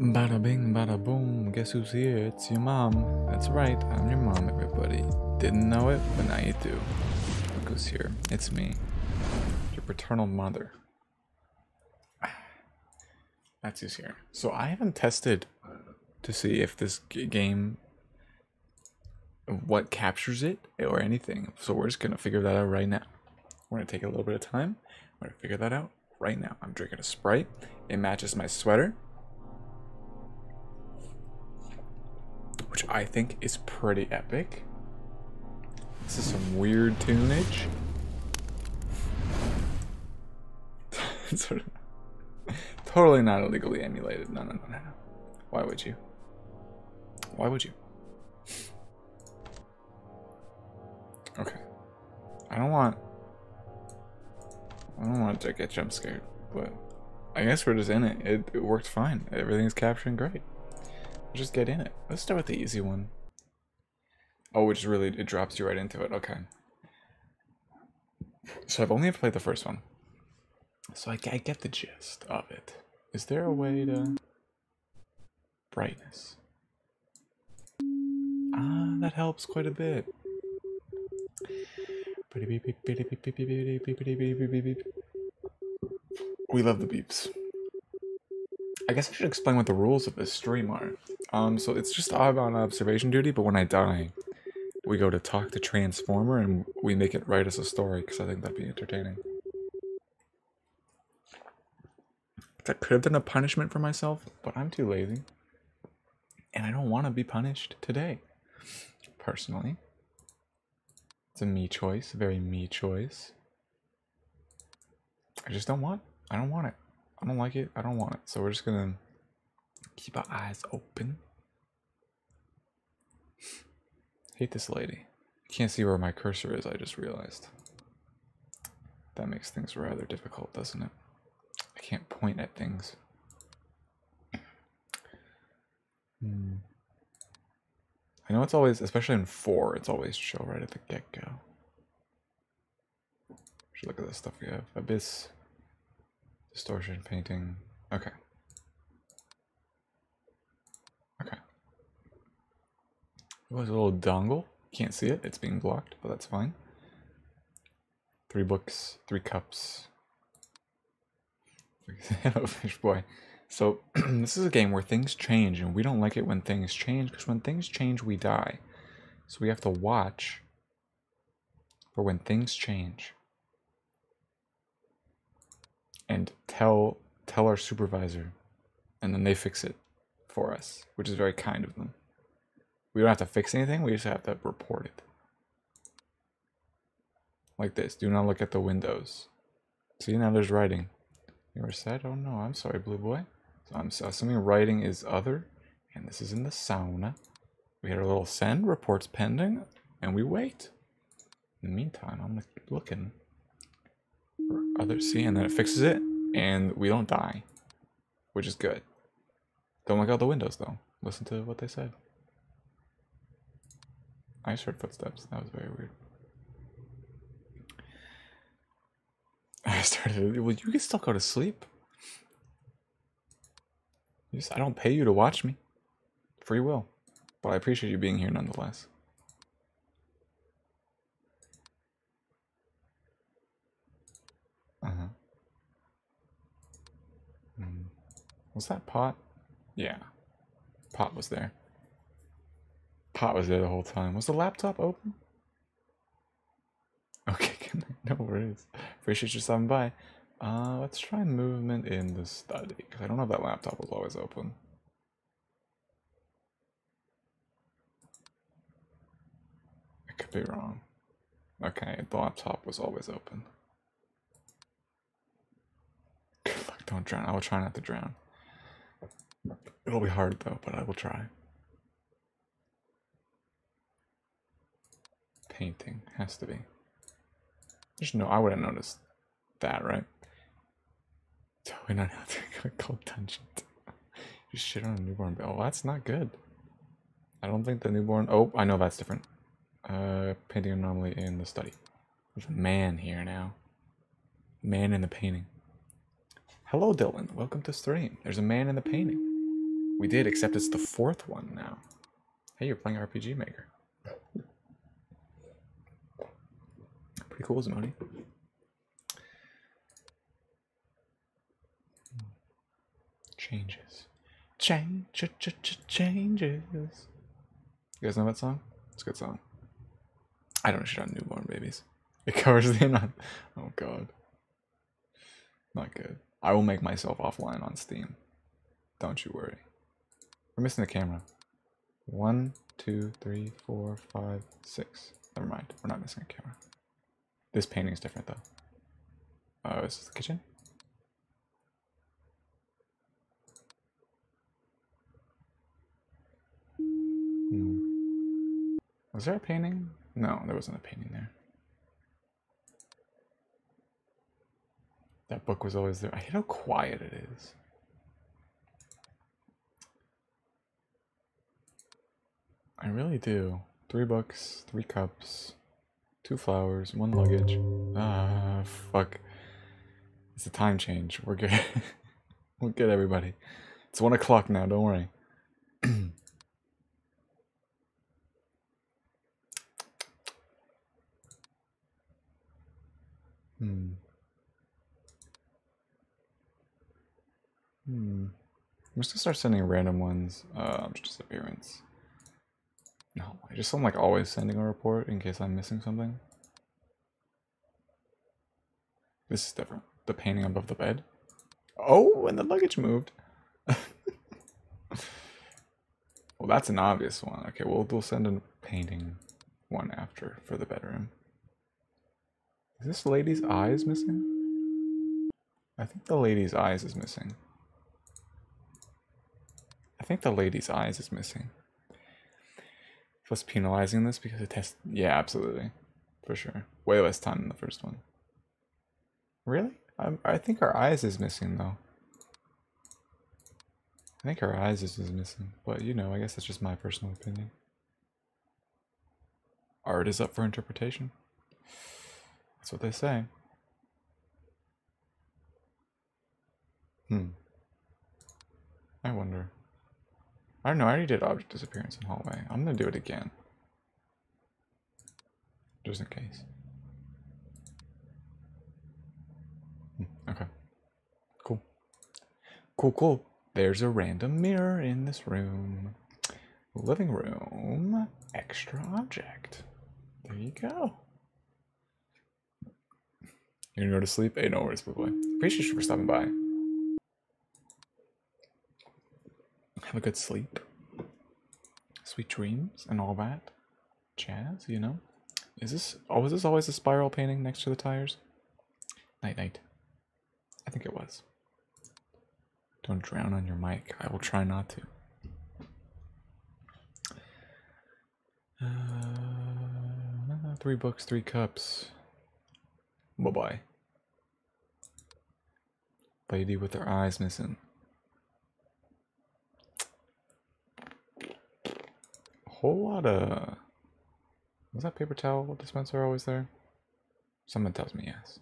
Bada bing, bada boom. Guess who's here? It's your mom. That's right, I'm your mom, everybody. Didn't know it, but now you do. Look who's here. It's me, your paternal mother. That's who's here. So I haven't tested to see if this game, what captures it or anything. So we're just gonna figure that out right now. We're gonna take a little bit of time. We're gonna figure that out right now. I'm drinking a Sprite. It matches my sweater. Which I think is pretty epic. This is some weird tunage. totally not illegally emulated. No, no, no, no, no. Why would you? Why would you? Okay. I don't want I don't want to get jump scared, but I guess we're just in it. It, it worked fine. Everything's capturing great. Just get in it. Let's start with the easy one. Oh, which really, it drops you right into it. Okay. So I've only played the first one. So I, I get the gist of it. Is there a way to... Brightness. Ah, that helps quite a bit. We love the beeps. I guess I should explain what the rules of this stream are. Um, so it's just I'm on observation duty, but when I die, we go to talk to Transformer and we make it right as a story because I think that'd be entertaining. That could have been a punishment for myself, but I'm too lazy. And I don't want to be punished today, personally. It's a me choice, a very me choice. I just don't want. I don't want it. I don't like it. I don't want it. So we're just gonna keep our eyes open. Hate this lady. Can't see where my cursor is. I just realized. That makes things rather difficult, doesn't it? I can't point at things. Hmm. I know it's always, especially in 4, it's always chill right at the get-go. Should look at the stuff we have. Abyss, distortion, painting. Okay. Okay. Oh, there's a little dongle. Can't see it. It's being blocked, but that's fine. Three books, three cups. Hello, Fish boy. So this is a game where things change, and we don't like it when things change, because when things change, we die. So we have to watch for when things change. And tell tell our supervisor, and then they fix it for us, which is very kind of them. We don't have to fix anything, we just have to report it. Like this, do not look at the windows. See, now there's writing. You were sad? Oh no, I'm sorry, blue boy. So I'm assuming writing is other, and this is in the sauna. We had a little send, reports pending, and we wait. In the meantime, I'm looking for other, see, and then it fixes it, and we don't die, which is good. Don't look out the windows though. Listen to what they said. I just heard footsteps. That was very weird. I started. Well, you can still go to sleep. Just, I don't pay you to watch me. Free will. But I appreciate you being here nonetheless. Uh huh. Mm. That pot? Yeah. Pot was there. Pot was there the whole time. Was the laptop open? Okay, no worries. Appreciate you stopping by. Uh, let's try movement in the study, because I don't know if that laptop was always open. I could be wrong. Okay, the laptop was always open. Good luck, don't drown. I will try not to drown. It'll be hard though, but I will try. Painting has to be. There's no, I would have noticed that, right? Totally not how to cold dungeon. you shit on a newborn. Oh, that's not good. I don't think the newborn. Oh, I know that's different. Uh, painting anomaly in the study. There's a man here now. Man in the painting. Hello, Dylan. Welcome to stream. There's a man in the painting. We did, except it's the fourth one now. Hey, you're playing RPG Maker. Pretty cool, Zimoni. Changes. Change, ch ch ch changes. You guys know that song? It's a good song. I don't shit on newborn babies. It covers the amount. Oh god. Not good. I will make myself offline on Steam. Don't you worry. We're missing the camera. One, two, three, four, five, six. Never mind. We're not missing a camera. This painting is different though. Oh, uh, is this the kitchen? Hmm. Was there a painting? No, there wasn't a painting there. That book was always there. I hate how quiet it is. I really do. Three books, three cups, two flowers, one luggage. Ah, fuck. It's a time change. We're good. We're good, everybody. It's one o'clock now, don't worry. Hmm. Hmm. I'm just gonna start sending random ones. Uh, just appearance. No, I just I'm like always sending a report in case I'm missing something. This is different. The painting above the bed. Oh, and the luggage moved. well, that's an obvious one. Okay, well, we'll send a painting one after for the bedroom. Is this lady's eyes missing? I think the lady's eyes is missing. I think the lady's eyes is missing. Plus penalizing this because it tests. Yeah, absolutely. For sure. Way less time than the first one. Really? I, I think our eyes is missing though. I think our eyes is, is missing. But you know, I guess that's just my personal opinion. Art is up for interpretation. That's what they say. Hmm. I wonder. I don't know, I already did object disappearance in hallway. I'm gonna do it again. Just in case. Hmm, okay. Cool. Cool, cool. There's a random mirror in this room. Living room, extra object. There you go. You're gonna go to sleep? Hey, no worries, boy. Appreciate you for stopping by. Have a good sleep. Sweet dreams and all that. Jazz, you know? Is this oh was this always a spiral painting next to the tires? Night night. I think it was. Don't drown on your mic. I will try not to. Uh, three books, three cups. Bye bye. Lady with her eyes missing. Whole lot of. Was that paper towel dispenser always there? Someone tells me yes.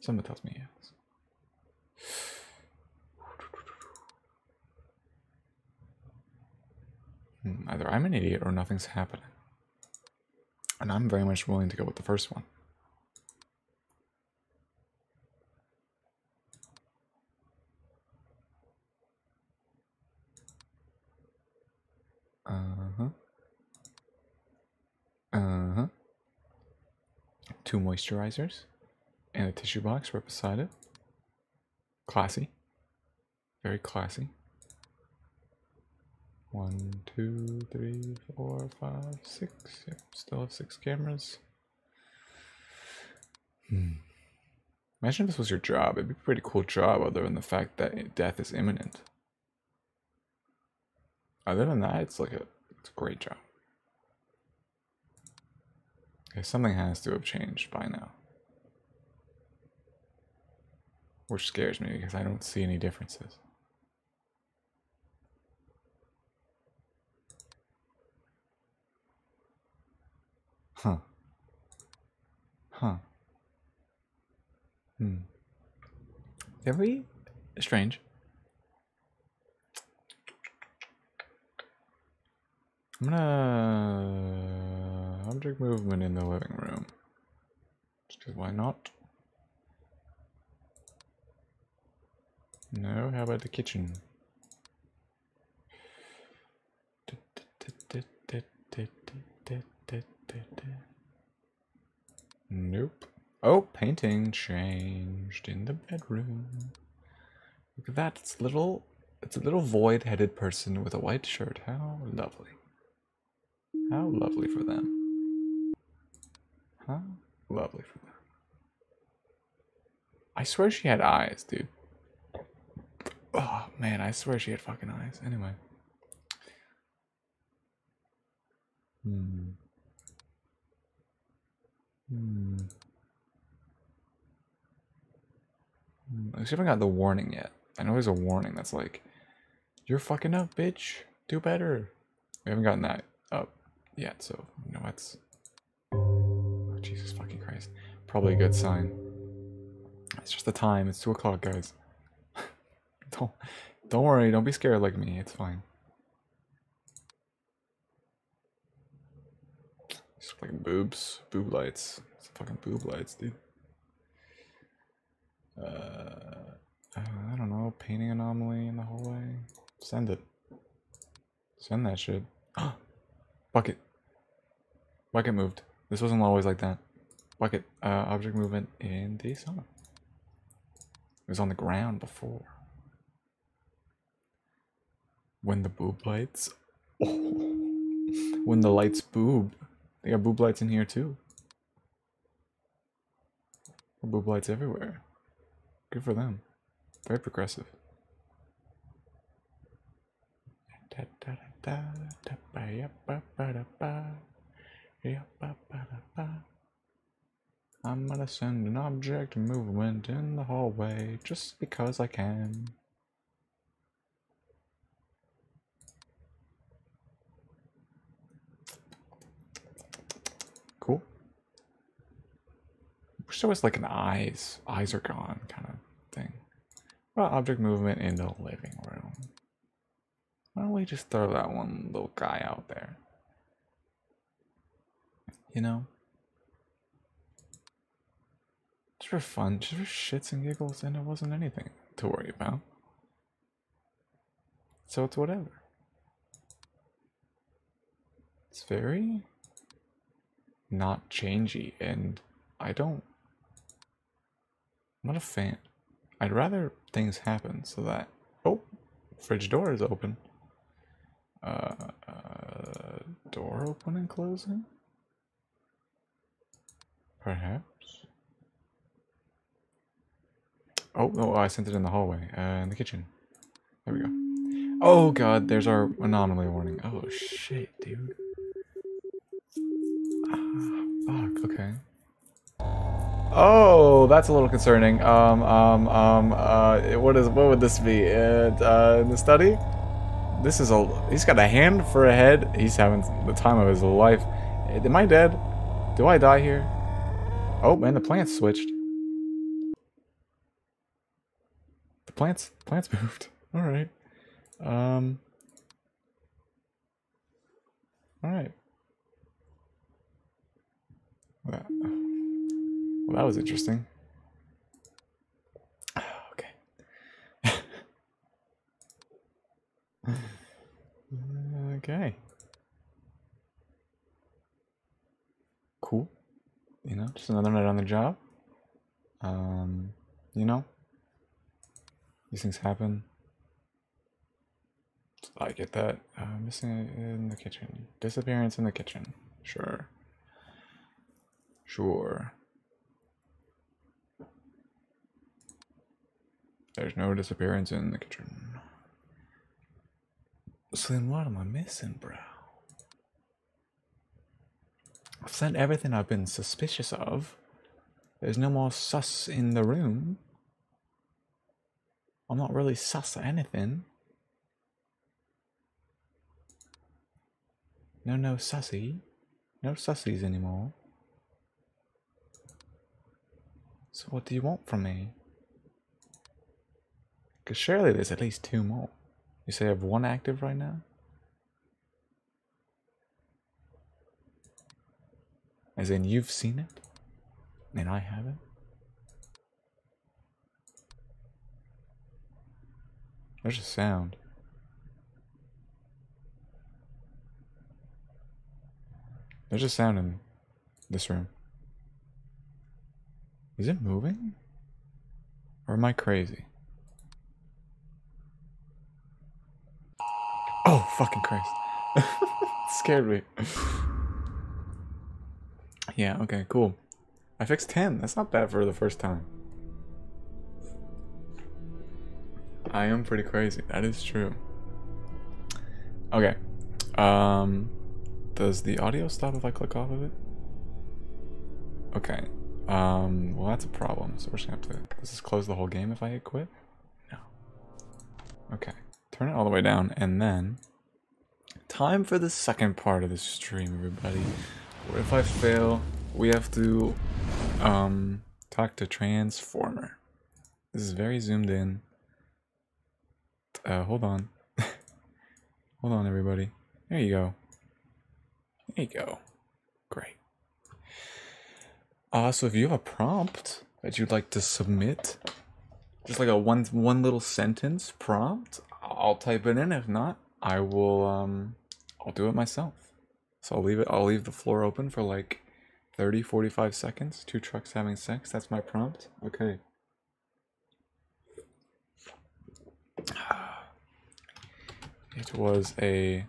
Someone tells me yes. Hmm, either I'm an idiot or nothing's happening. And I'm very much willing to go with the first one. Uh-huh. Uh-huh. Two moisturizers and a tissue box right beside it. Classy. Very classy. One, two, three, four, five, six. Yep, still have six cameras. Hmm. Imagine if this was your job. It'd be a pretty cool job other than the fact that death is imminent. Other than that, it's like a, it's a great job. Okay, something has to have changed by now. Which scares me because I don't see any differences. Huh. Huh. Hmm. Very strange. I'm gonna uh, object movement in the living room. Just 'cause why not? No, how about the kitchen? Nope. Oh, painting changed in the bedroom. Look at that. It's little it's a little void-headed person with a white shirt. How lovely. How lovely for them. How lovely for them. I swear she had eyes, dude. Oh man, I swear she had fucking eyes. Anyway. Hmm. Hmm. I haven't got the warning yet. I know there's a warning that's like, you're fucking up, bitch. Do better. We haven't gotten that yet, so you know that's. Oh, Jesus fucking Christ. Probably a good sign. It's just the time. It's two o'clock, guys. don't, don't worry. Don't be scared like me. It's fine. It's fucking boobs, boob lights. It's fucking boob lights, dude. Uh, I don't know. Painting anomaly in the hallway. Send it. Send that shit. Bucket. Bucket moved. This wasn't always like that. Bucket. Uh, object movement in the sauna. It was on the ground before. When the boob lights. Oh. When the lights boob. They got boob lights in here too. Boob lights everywhere. Good for them. Very progressive. I'm gonna send an object movement in the hallway just because I can. Cool. Wish there was like an eyes, eyes are gone kind of thing. Well, object movement in the living room. Why don't we just throw that one little guy out there? You know? Just for fun, just for shits and giggles, and it wasn't anything to worry about. So it's whatever. It's very not changey, and I don't. I'm not a fan. I'd rather things happen so that. Oh, fridge door is open. Uh, uh, door open and closing? Perhaps. Oh, oh, I sent it in the hallway. Uh, in the kitchen. There we go. Oh god, there's our anomaly warning. Oh shit, dude. Ah, fuck, okay. Oh, that's a little concerning. Um, um, um, uh, what is, what would this be? Uh, uh, in the study? This is a, he's got a hand for a head. He's having the time of his life. Am I dead? Do I die here? Oh, man, the plants switched. The plants, plants moved. All right. Um. All right. Well, that was interesting. Okay. okay. Cool. You know, just another night on the job. Um, you know, these things happen. I get that. Uh, missing in the kitchen. Disappearance in the kitchen. Sure. Sure. There's no disappearance in the kitchen. So then what am I missing, bro? I've sent everything I've been suspicious of. There's no more sus in the room. I'm not really sus at anything. No, no sussy. No sussies anymore. So what do you want from me? Because surely there's at least two more. You say I have one active right now? As in, you've seen it, and I haven't. There's a sound. There's a sound in this room. Is it moving? Or am I crazy? Oh, fucking Christ. scared me. yeah, okay, cool. I fixed 10. That's not bad for the first time. I am pretty crazy. That is true. Okay. Um, does the audio stop if I click off of it? Okay. Um, well, that's a problem. So we're just gonna have to. Does this close the whole game if I hit quit? No. Okay. Turn it all the way down, and then. Time for the second part of the stream, everybody. If I fail? We have to um talk to Transformer. This is very zoomed in. Uh, hold on. hold on, everybody. There you go. There you go. Great. Uh, so if you have a prompt that you'd like to submit, just like a one one little sentence prompt, I'll type it in. If not, I will um I'll do it myself. So I'll leave it I'll leave the floor open for like 30 45 seconds. Two trucks having sex. That's my prompt. Okay. It was a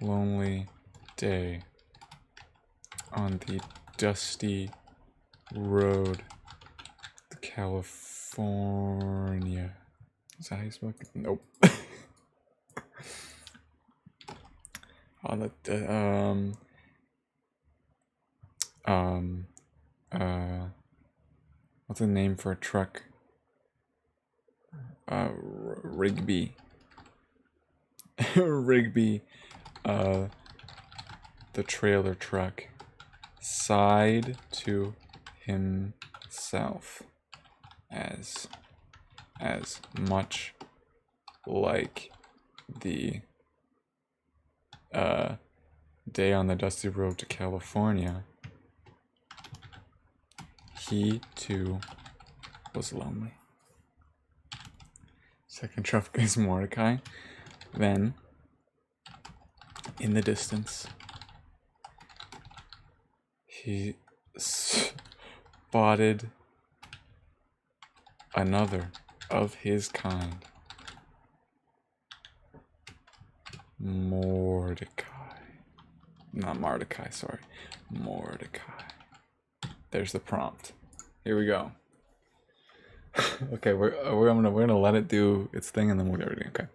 lonely day on the dusty road to California. Is that how you spell? Nope. on the um um uh what's the name for a truck? Uh, Rigby. Rigby, uh, the trailer truck, sighed to himself as as much like the uh, day on the dusty road to California. He too was lonely. Second truck is Mordecai. Then, in the distance, he spotted another of his kind. Mordecai. Not Mordecai, sorry. Mordecai. There's the prompt. Here we go. okay, we're, uh, we're gonna we're gonna let it do its thing and then we'll get ready. Okay.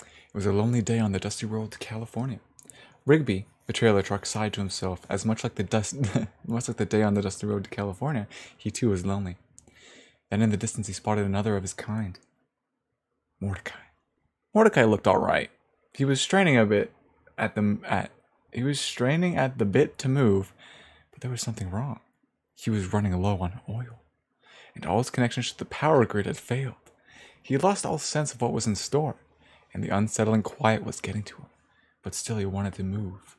It was a lonely day on the dusty road to California. Rigby, the trailer truck, sighed to himself, as much like the dust, much like the day on the dusty road to California, he too was lonely. Then in the distance he spotted another of his kind. Mordecai. Mordecai looked all right. He was straining a bit at the at he was straining at the bit to move, but there was something wrong. He was running low on oil, and all his connections to the power grid had failed. He had lost all sense of what was in store and the unsettling quiet was getting to him, but still he wanted to move.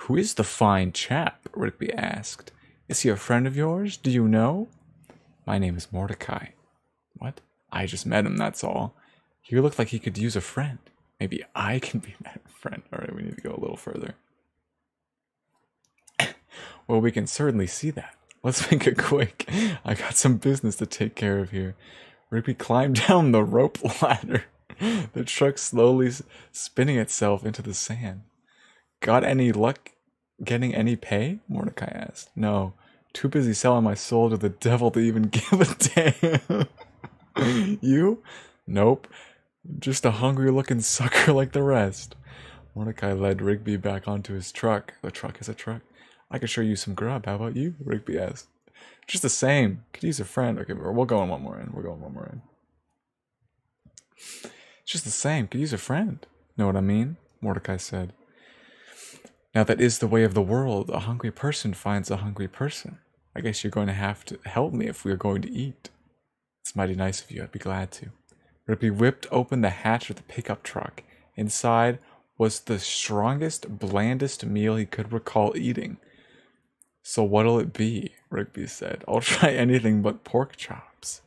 Who is the fine chap? Rigby asked. Is he a friend of yours? Do you know? My name is Mordecai. What? I just met him, that's all. He looked like he could use a friend. Maybe I can be that friend. Alright, we need to go a little further. well, we can certainly see that. Let's make it quick. I got some business to take care of here. Rigby climbed down the rope ladder. the truck slowly spinning itself into the sand. Got any luck getting any pay? Mordecai asked. No, too busy selling my soul to the devil to even give a damn. you? Nope. Just a hungry looking sucker like the rest. Mordecai led Rigby back onto his truck. The truck is a truck. I could show you some grub. How about you? Rigby asked. Just the same. Could use a friend. Okay, we'll go in one more in. We're going one more in. It's just the same. Could use a friend. Know what I mean? Mordecai said. Now that is the way of the world. A hungry person finds a hungry person. I guess you're going to have to help me if we are going to eat. It's mighty nice of you. I'd be glad to. Rigby whipped open the hatch of the pickup truck. Inside, was the strongest, blandest meal he could recall eating. So what'll it be? Rigby said. I'll try anything but pork chops.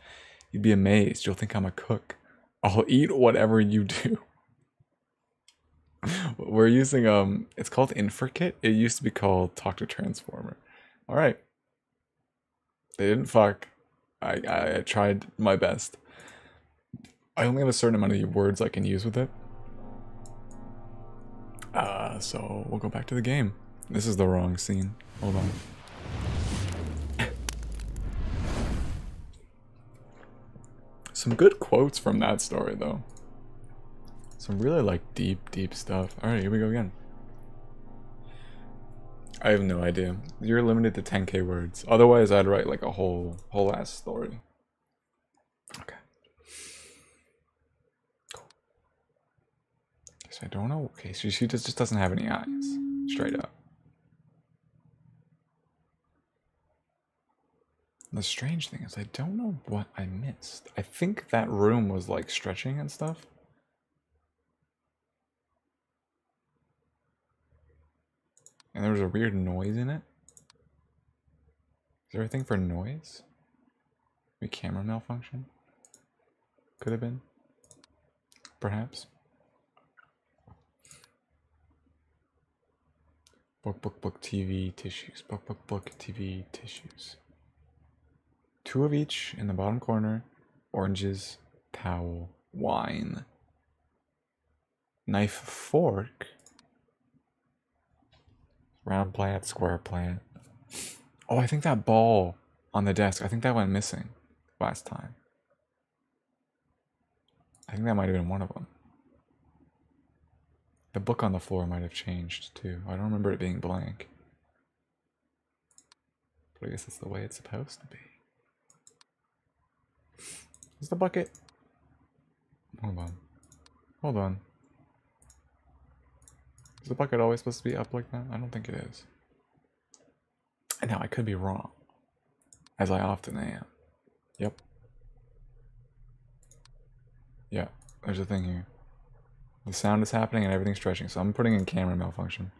You'd be amazed. You'll think I'm a cook. I'll eat whatever you do. We're using um it's called InferKit. It used to be called Talk to Transformer. Alright. They didn't fuck. I, I tried my best. I only have a certain amount of words I can use with it. Uh, so we'll go back to the game. This is the wrong scene. Hold on. Some good quotes from that story, though. Some really, like, deep, deep stuff. Alright, here we go again. I have no idea. You're limited to 10k words. Otherwise, I'd write, like, a whole, whole ass story. Okay. Cool. So I don't know. Okay, so she just, doesn't have any eyes. Straight up. The strange thing is, I don't know what I missed. I think that room was like stretching and stuff. And there was a weird noise in it. Is there anything for noise? Maybe camera malfunction? Could have been. Perhaps. Book, book, book, TV, tissues. Book, book, book, TV, tissues. Two of each in the bottom corner. Oranges, towel, wine. Knife, fork. Round plant, square plant. Oh, I think that ball on the desk, I think that went missing last time. I think that might have been one of them. The book on the floor might have changed too. I don't remember it being blank. But I guess that's the way it's supposed to be. Is the bucket? Hold on. Hold on. Is the bucket always supposed to be up like that? I don't think it is. And now I could be wrong. As I often am. Yep. Yeah, there's a thing here. The sound is happening and everything's stretching, so I'm putting in camera malfunction.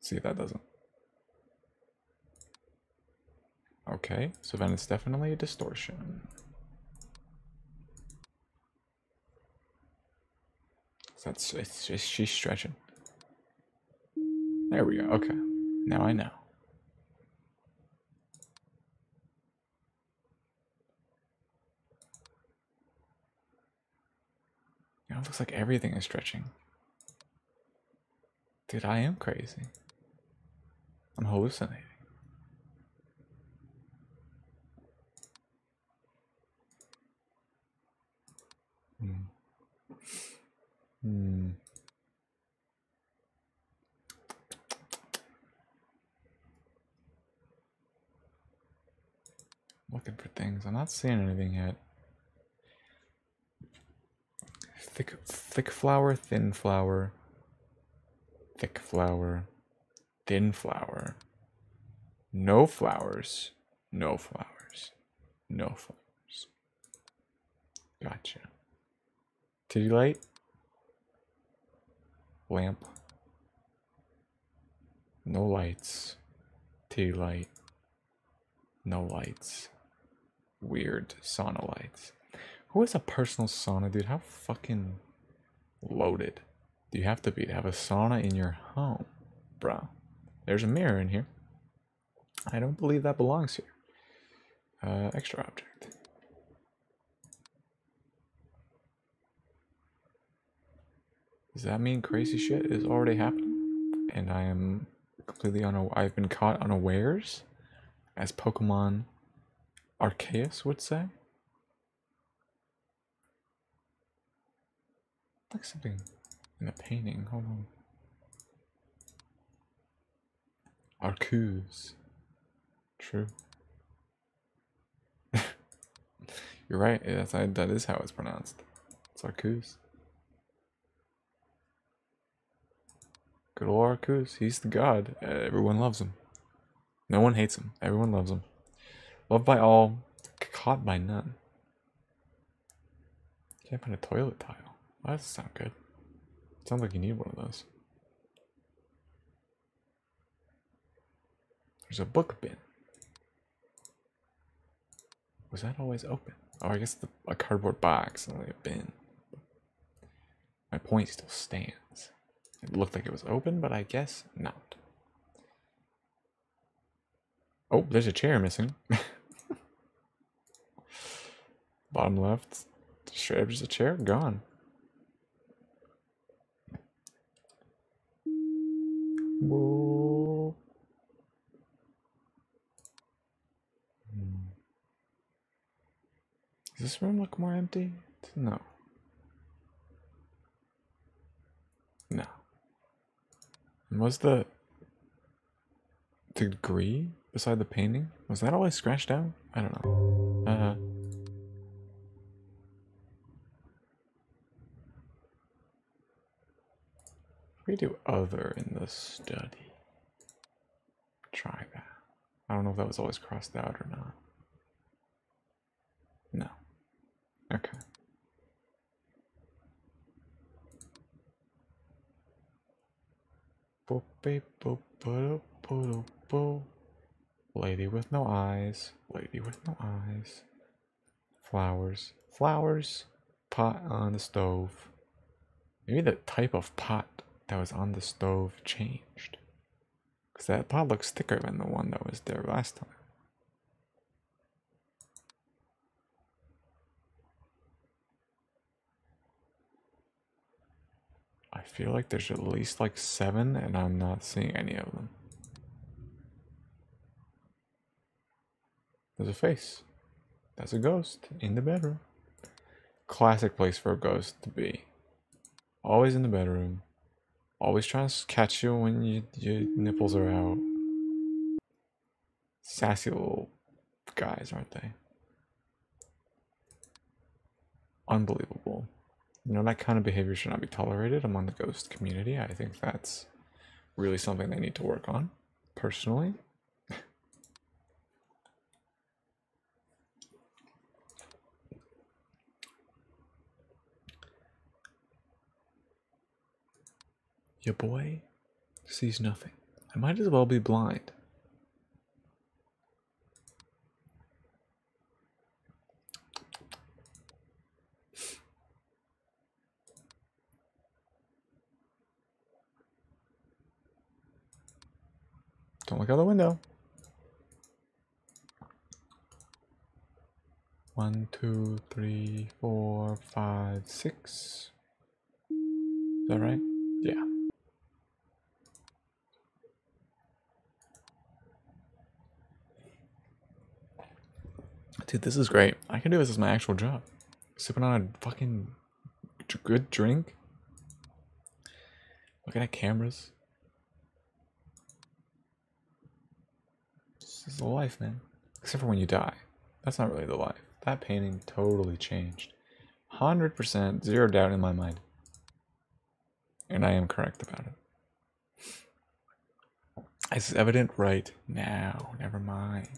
See if that doesn't. Okay, so then it's definitely a distortion. That's it's just she's stretching. There we go. Okay, now I know. It looks like everything is stretching. Dude, I am crazy. I'm hallucinating. Hmm. Hmm. Looking for things. I'm not seeing anything yet. Thick, thick flour, thin flour. Thick flour, thin flour. No flowers, no flowers, no flowers. Gotcha. Titty light. Lamp. No lights. Titty light. No lights. Weird sauna lights. Who has a personal sauna, dude? How fucking loaded do you have to be to have a sauna in your home, bro? There's a mirror in here. I don't believe that belongs here. Uh, extra object. Does that mean crazy shit is already happening? And I am completely on I've been caught unawares, as Pokemon Arceus would say. Like something in a painting. Hold on. Arcus. True. You're right. That's that is how it's pronounced. It's Arcus. Good old Arcus. He's the god. Uh, everyone loves him. No one hates him. Everyone loves him. Loved by all, caught by none. Can't find a toilet tile. Well, that doesn't good. Sounds like you need one of those. There's a book bin. Was that always open? Oh, I guess the, a cardboard box, not like a bin. My point still stands. It looked like it was open, but I guess not. Oh, there's a chair missing. Bottom left, straight up just a chair, gone. Hmm. Does this room look more empty? No. No. And was the degree beside the painting? Was that always scratched out? I don't know. Uh We do other in the study. Try that. I don't know if that was always crossed out or not. No. Okay. Lady with no eyes. Lady with no eyes. Flowers. Flowers. Pot on the stove. Maybe the type of pot that was on the stove changed. Because that pot looks thicker than the one that was there last time. I feel like there's at least like seven, and I'm not seeing any of them. There's a face. That's a ghost in the bedroom. Classic place for a ghost to be. Always in the bedroom. Always trying to catch you when you, your nipples are out. Sassy little guys, aren't they? Unbelievable. You know, that kind of behavior should not be tolerated among the ghost community. I think that's really something they need to work on, personally. Your boy sees nothing. I might as well be blind. Don't look out the window. One, two, three, four, five, six. Is that right? Yeah. Dude, this is great. I can do this as my actual job. Sipping on a fucking good drink. Looking at cameras. This is the life, man. Except for when you die. That's not really the life. That painting totally changed. 100%, zero doubt in my mind. And I am correct about it. It's evident right now. Never mind.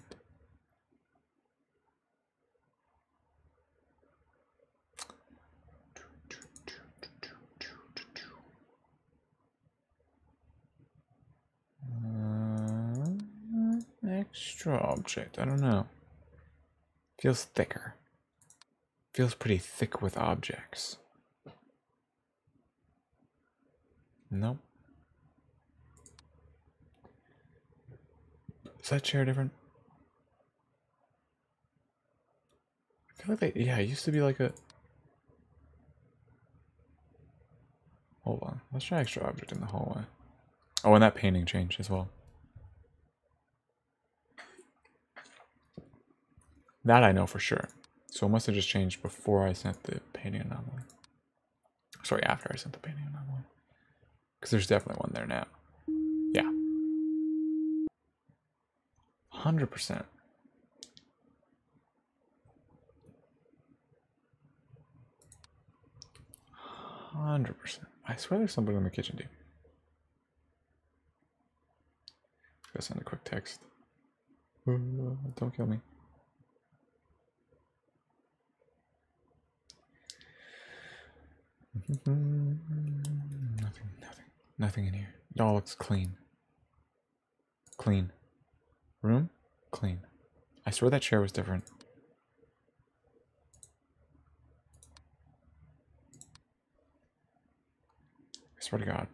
Uh, extra object. I don't know. Feels thicker. Feels pretty thick with objects. Nope. Is that chair different? I feel like they, yeah, it used to be like a. Hold on, let's try extra object in the hallway. Oh, and that painting changed as well. That I know for sure. So it must have just changed before I sent the painting anomaly. Sorry, after I sent the painting anomaly. Because there's definitely one there now. Yeah. 100%. Hundred percent. I swear there's somebody in the kitchen, dude. Gotta send a quick text. Don't kill me. Mm-hmm. Nothing, nothing, nothing in here. It all looks clean. Clean. Room? Clean. I swear that chair was different. I swear to God.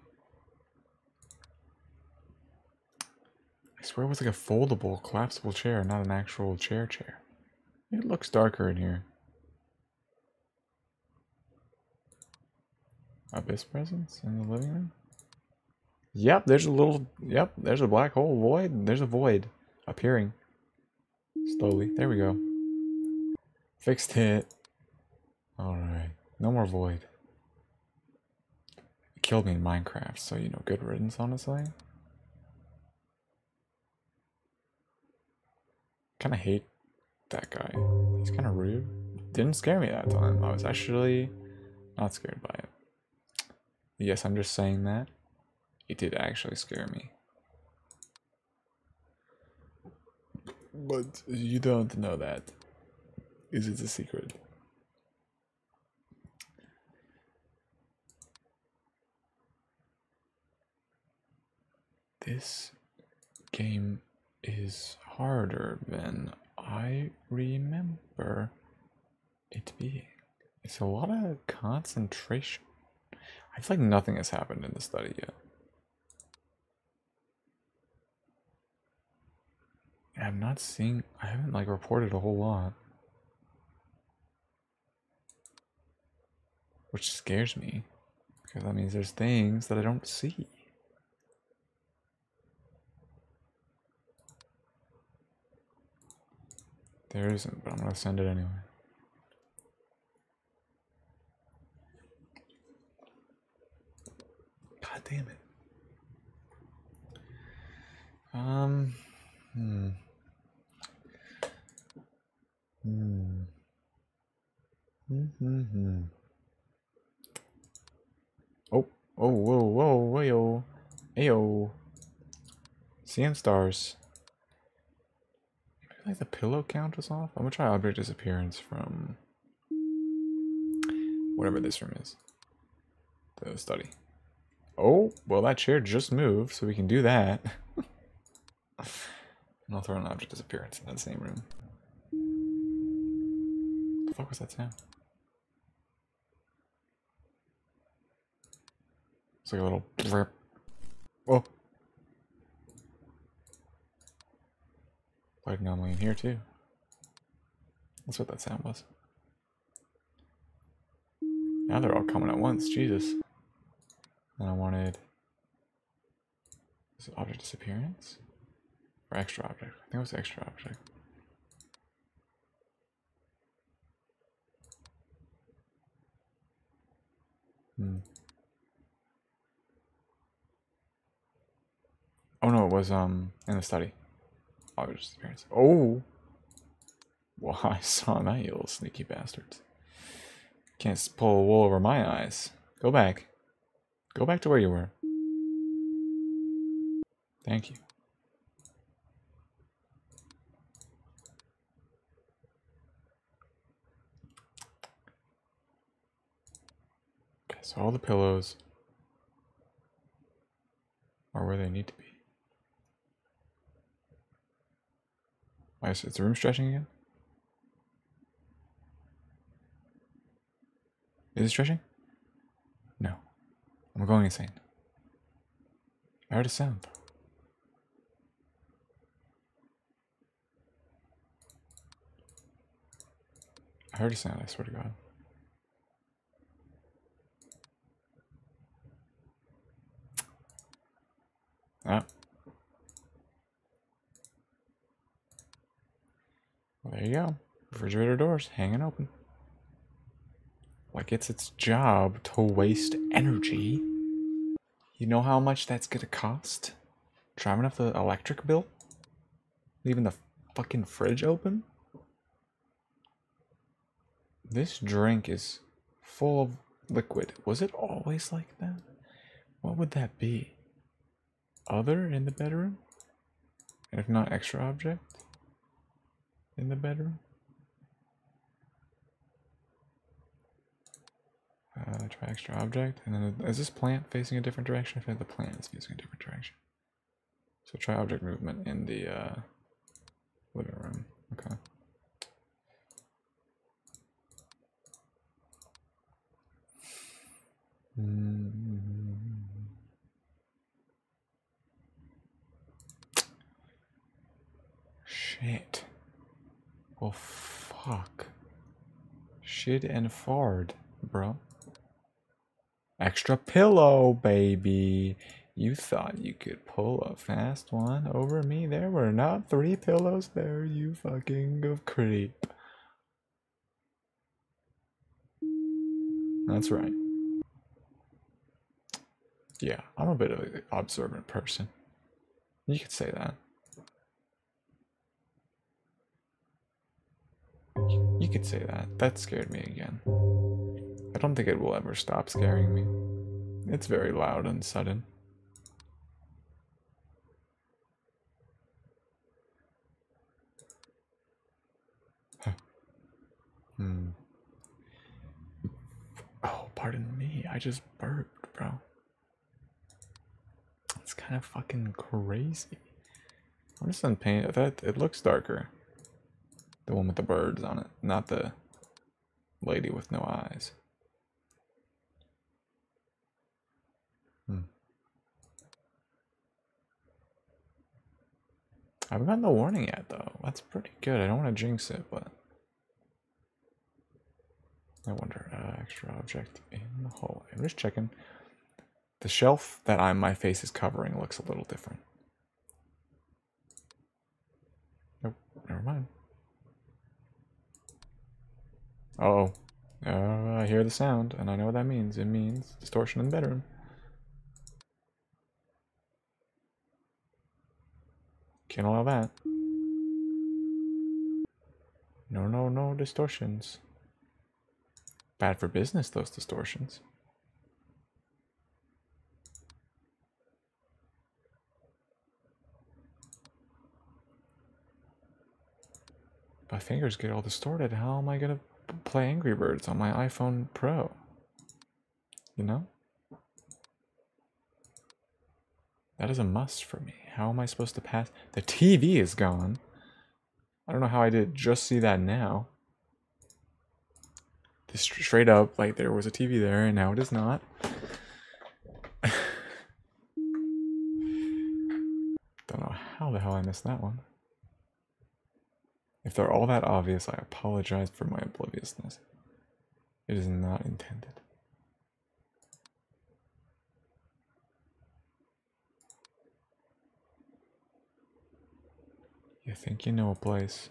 I swear it was like a foldable, collapsible chair, not an actual chair chair. It looks darker in here. Abyss presence in the living room? Yep, there's a little, yep, there's a black hole void. There's a void appearing. Slowly. There we go. Fixed it. Alright. No more void. It killed me in Minecraft, so you know, good riddance, honestly. Kinda hate that guy. He's kinda rude. Didn't scare me that time. I was actually not scared by it. Yes, I'm just saying that. It did actually scare me. But you don't know that. Is it a secret? This game is harder than I remember it being. It's a lot of concentration. I feel like nothing has happened in the study yet. I'm not seeing, I haven't like reported a whole lot. Which scares me. Because that means there's things that I don't see. There isn't, but I'm gonna send it anyway. God damn it. Um, hmm. Hmm. Hmm, hmm, hmm. Oh, oh, whoa, whoa, whoa, ayo. Seeing stars. Maybe like the pillow count is off? I'm gonna try object disappearance from whatever this room is. The study. Oh, well that chair just moved, so we can do that. and I'll throw an object disappearance in that same room. The fuck was that sound? It's like a little blurp. Oh. Light anomaly in here too. That's what that sound was. Now they're all coming at once, Jesus. And I wanted is it object disappearance? Or extra object? I think it was extra object. Hmm. Oh no, it was um in the study. Object disappearance. Oh! Well, I saw that, you little sneaky bastards. Can't pull wool over my eyes. Go back. Go back to where you were. Thank you. Okay, so all the pillows are where they need to be. Why is, is the room stretching again? Is it stretching? I'm going insane. I heard a sound. I heard a sound, I swear to God. Ah. Well, there you go. Refrigerator doors hanging open. Like it's its job to waste energy. You know how much that's gonna cost? Driving up the electric bill? Leaving the fucking fridge open? This drink is full of liquid. Was it always like that? What would that be? Other in the bedroom? And if not extra object? In the bedroom? Uh, try extra object, and then is this plant facing a different direction? I the plant is facing a different direction. So try object movement in the uh, living room. Okay. Shit. Well, fuck. Shit and fard, bro. Extra pillow, baby. You thought you could pull a fast one over me? There were not three pillows there, you fucking creep. That's right. Yeah, I'm a bit of an observant person. You could say that. You could say that. That scared me again. I don't think it will ever stop scaring me. It's very loud and sudden. Hmm. Oh, pardon me. I just burped, bro. It's kind of fucking crazy. I'm just in pain. That it looks darker. The one with the birds on it, not the lady with no eyes. I haven't gotten the warning yet, though. That's pretty good. I don't want to jinx it, but I wonder. Uh, extra object in the hallway. I'm just checking. The shelf that I'm my face is covering looks a little different. Nope, never mind. oh. Uh, I hear the sound, and I know what that means. It means distortion in the bedroom. Can't allow that. No, no, no distortions. Bad for business, those distortions. my fingers get all distorted, how am I gonna play Angry Birds on my iPhone Pro? You know? That is a must for me. How am I supposed to pass? The TV is gone. I don't know how I did just see that now. Just straight up, like there was a TV there and now it is not. don't know how the hell I missed that one. If they're all that obvious, I apologize for my obliviousness. It is not intended. You think you know a place.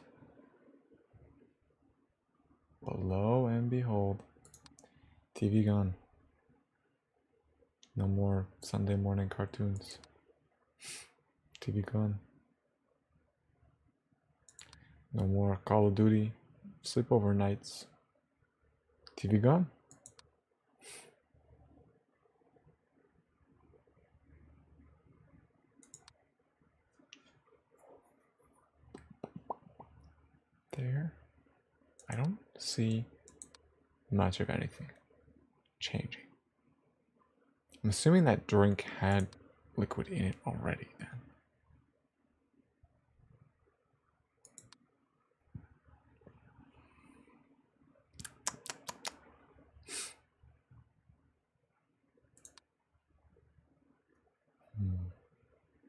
But lo and behold, TV gone. No more Sunday morning cartoons. TV gone. No more Call of Duty sleepover nights. TV gone? There. I don't see much of anything changing. I'm assuming that drink had liquid in it already then.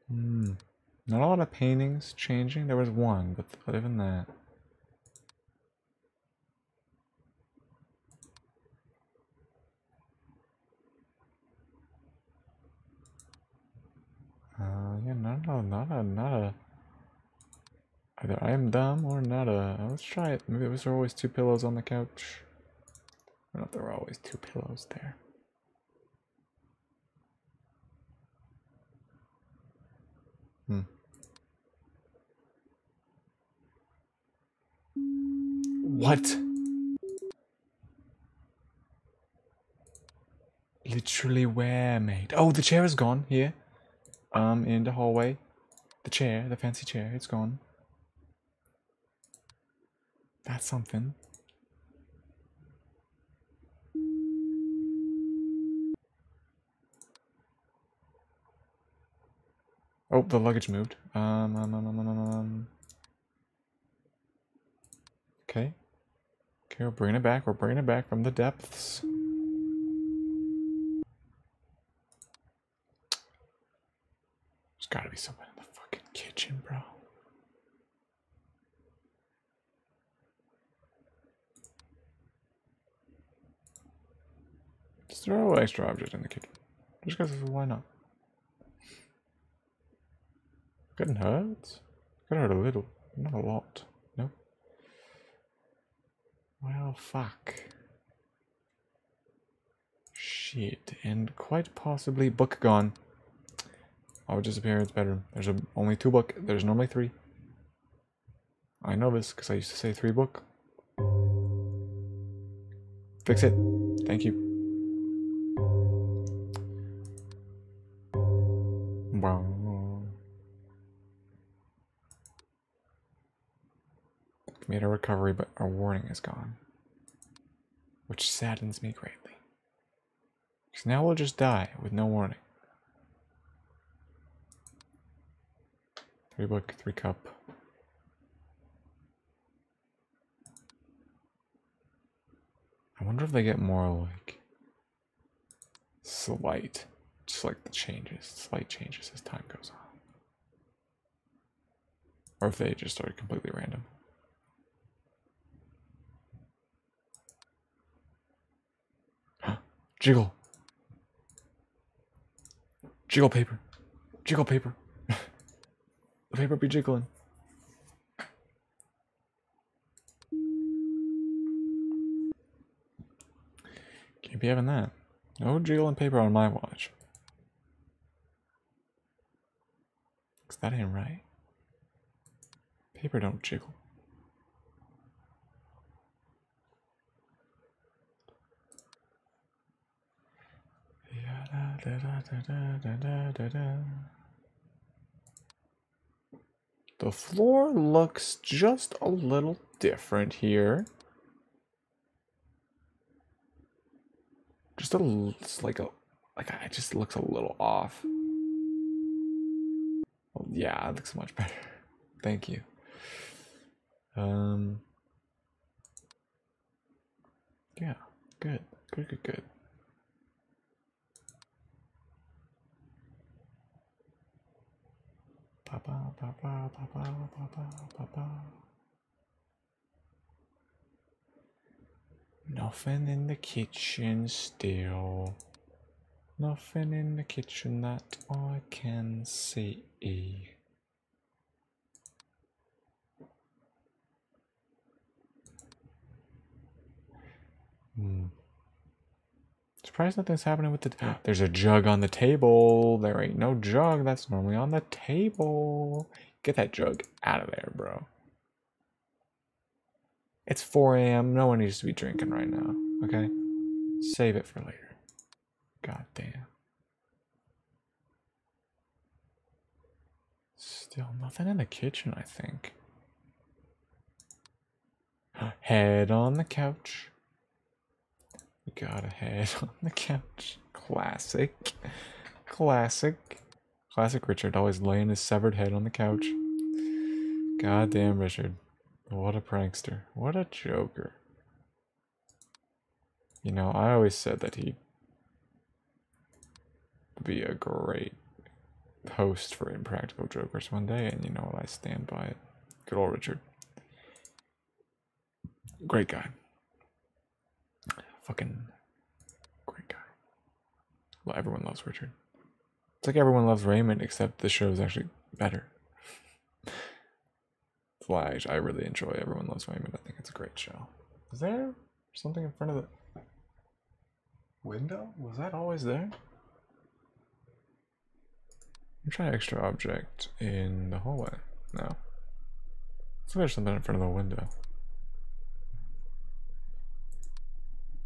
Hmm. Not a lot of paintings changing. There was one, but other than that. Uh, yeah, not a, not a, not a. Either I am dumb or not a. Let's try it. Maybe there always two pillows on the couch? Or not know if there were always two pillows there. Hmm. What? Literally where, mate? Oh, the chair is gone here um, in the hallway. The chair, the fancy chair, it's gone. That's something. Oh, the luggage moved. Um, um, um, um, um, Okay. Okay, we're bringing it back. We're bringing it back from the depths. Gotta be someone in the fucking kitchen, bro. Just throw an extra object in the kitchen. Just because why not? Couldn't hurt. Could hurt a little, not a lot. Nope. Well, fuck. Shit, and quite possibly book gone. I would disappear in its bedroom. There's a, only two book. There's normally three. I know this because I used to say three book. Fix it. Thank you. Wow. Made a recovery, but our warning is gone. Which saddens me greatly. Because now we'll just die with no warning. Three book, three cup. I wonder if they get more like slight, just like the changes, slight changes as time goes on. Or if they just are completely random. Jiggle. Jiggle paper. Jiggle paper. Paper be jiggling. Can't be having that. No jiggling paper on my watch. Cause that ain't right. Paper don't jiggle. The floor looks just a little different here. Just a, it's like a, like it just looks a little off. Well, yeah, it looks much better. Thank you. Um. Yeah, good, good, good, good. Papa, papa, papa, papa, papa. Nothing in the kitchen still. Nothing in the kitchen that I can see. Surprised nothing's happening with the. There's a jug on the table. There ain't no jug that's normally on the table. Get that jug out of there, bro. It's 4 a.m. No one needs to be drinking right now. Okay? Save it for later. God damn. Still nothing in the kitchen, I think. Head on the couch. Got a head on the couch. Classic. Classic. Classic Richard, always laying his severed head on the couch. Goddamn Richard. What a prankster. What a joker. You know, I always said that he'd be a great host for Impractical Jokers one day, and you know what? I stand by it. Good old Richard. Great guy. Fucking great guy. Well, everyone loves Richard. It's like everyone loves Raymond, except the show is actually better. Flash, I, I really enjoy Everyone Loves Raymond. I think it's a great show. Is there something in front of the window? Was that always there? I'm trying extra object in the hallway. No. So there's something in front of the window.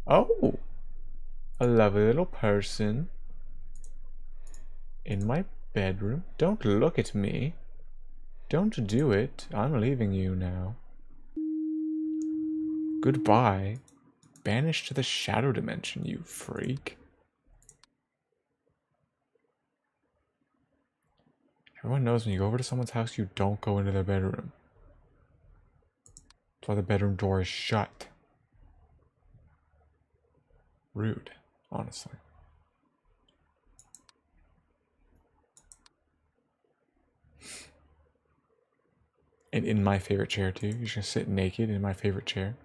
Oh! A lovely little person. In my bedroom. Don't look at me. Don't do it. I'm leaving you now. Goodbye. Banished to the shadow dimension, you freak. Everyone knows when you go over to someone's house, you don't go into their bedroom. That's why the bedroom door is shut. Rude, honestly. And in my favorite chair, too. You're just gonna sit naked in my favorite chair.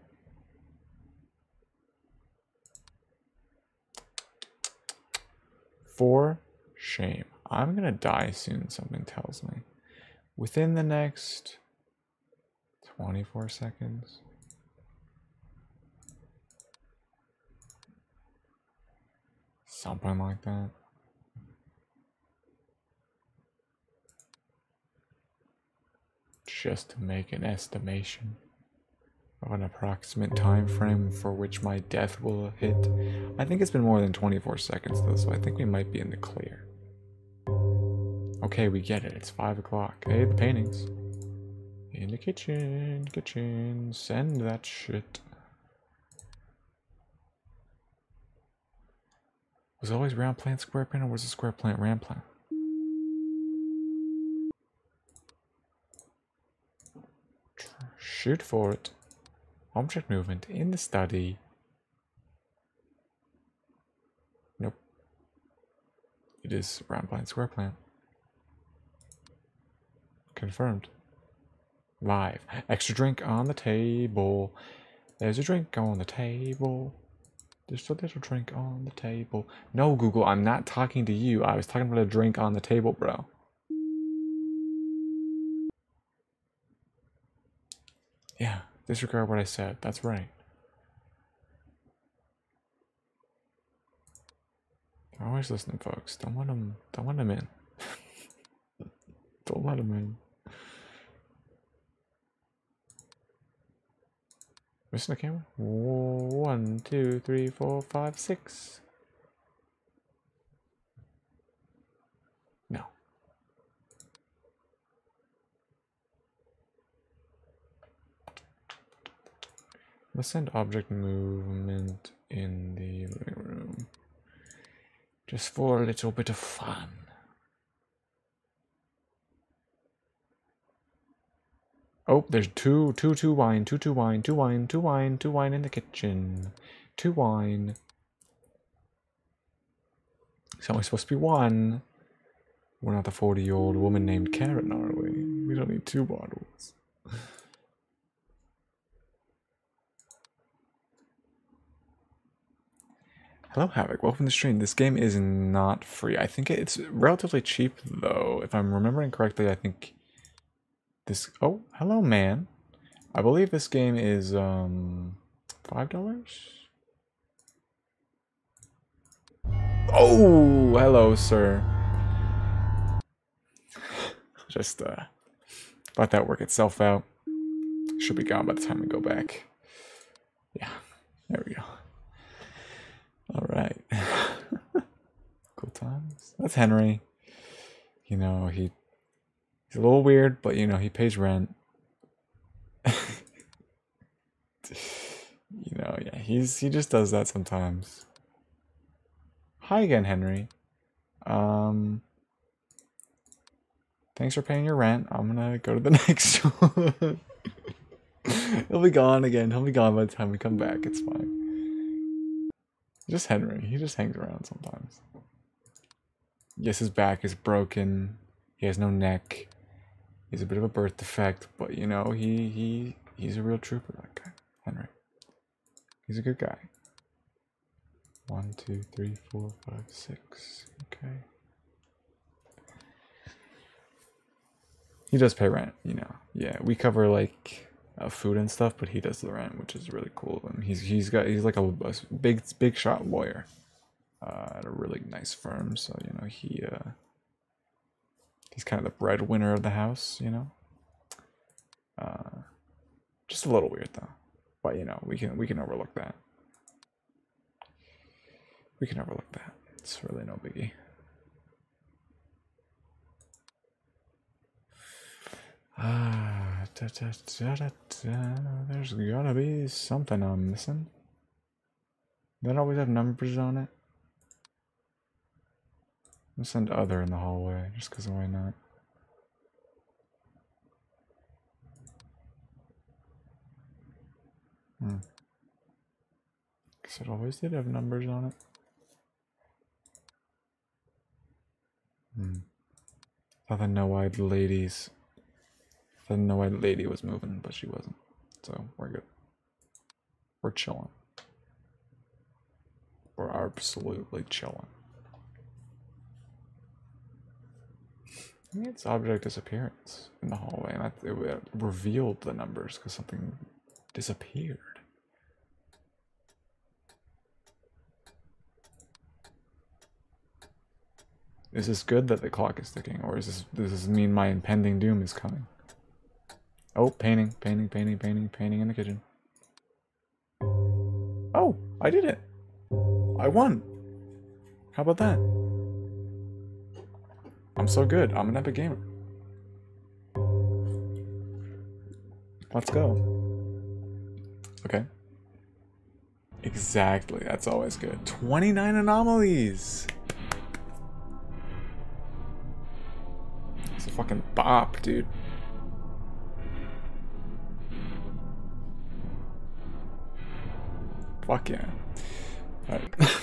For shame. I'm gonna die soon, something tells me. Within the next 24 seconds. Something like that. Just to make an estimation of an approximate time frame for which my death will hit. I think it's been more than 24 seconds though, so I think we might be in the clear. Okay, we get it. It's 5 o'clock. Hey, the paintings. In the kitchen, kitchen, send that shit. Was always round plant, square plant, or was it square plant, round plant? Shoot for it. Object movement in the study. Nope. It is round plant, square plant. Confirmed. Live. Extra drink on the table. There's a drink on the table. There's a little drink on the table. No, Google, I'm not talking to you. I was talking about a drink on the table, bro. Yeah, disregard what I said. That's right. always listening, folks. Don't let them. Don't let them in. don't let them in. Missing the camera? One, two, three, four, five, six. No. Let's send object movement in the living room. Just for a little bit of fun. Oh, there's two, two, two wine, two, two wine, two wine, two wine, two wine in the kitchen. Two wine. It's only supposed to be one. We're not the 40 year old woman named Karen, are we? We don't need two bottles. Hello, Havoc. Welcome to the stream. This game is not free. I think it's relatively cheap, though. If I'm remembering correctly, I think this. Oh, hello, man. I believe this game is um five dollars. Oh, hello, sir. Just uh, let that work itself out. Should be gone by the time we go back. Yeah, there we go. All right. cool times. That's Henry. You know, he he's a little weird, but you know, he pays rent. you know, yeah, he's he just does that sometimes. Hi again, Henry. Um Thanks for paying your rent. I'm gonna go to the next one. He'll be gone again. He'll be gone by the time we come back. It's fine. Just Henry. He just hangs around sometimes. Yes, his back is broken. He has no neck. He's a bit of a birth defect, but you know, he he he's a real trooper, that guy. Henry. He's a good guy. One, two, three, four, five, six. Okay. He does pay rent, you know. Yeah, we cover like uh, food and stuff, but he does the rent, which is really cool. And he's he's got he's like a, a big big shot lawyer uh, at a really nice firm. So you know he uh, he's kind of the breadwinner of the house. You know, uh, just a little weird though, but you know we can we can overlook that. We can overlook that. It's really no biggie. Ah, da, da, da, there's gotta be something I'm missing. They always have numbers on it. I'll send other in the hallway, just because why not? Hmm. Because it always did have numbers on it. Hmm. Thought the no-eyed ladies. Thought the no-eyed lady was moving, but she wasn't. So we're good. We're chilling. We're absolutely chilling. It's object disappearance in the hallway, and that, it, revealed the numbers because something disappeared. Is this good that the clock is ticking, or is this does this mean my impending doom is coming? Oh, painting, painting, painting, painting, painting in the kitchen. Oh, I did it. I won. How about that? I'm so good. I'm an epic gamer. Let's go. Okay. Exactly. That's always good. 29 anomalies. It's a fucking bop, dude. Fuck yeah. Alright.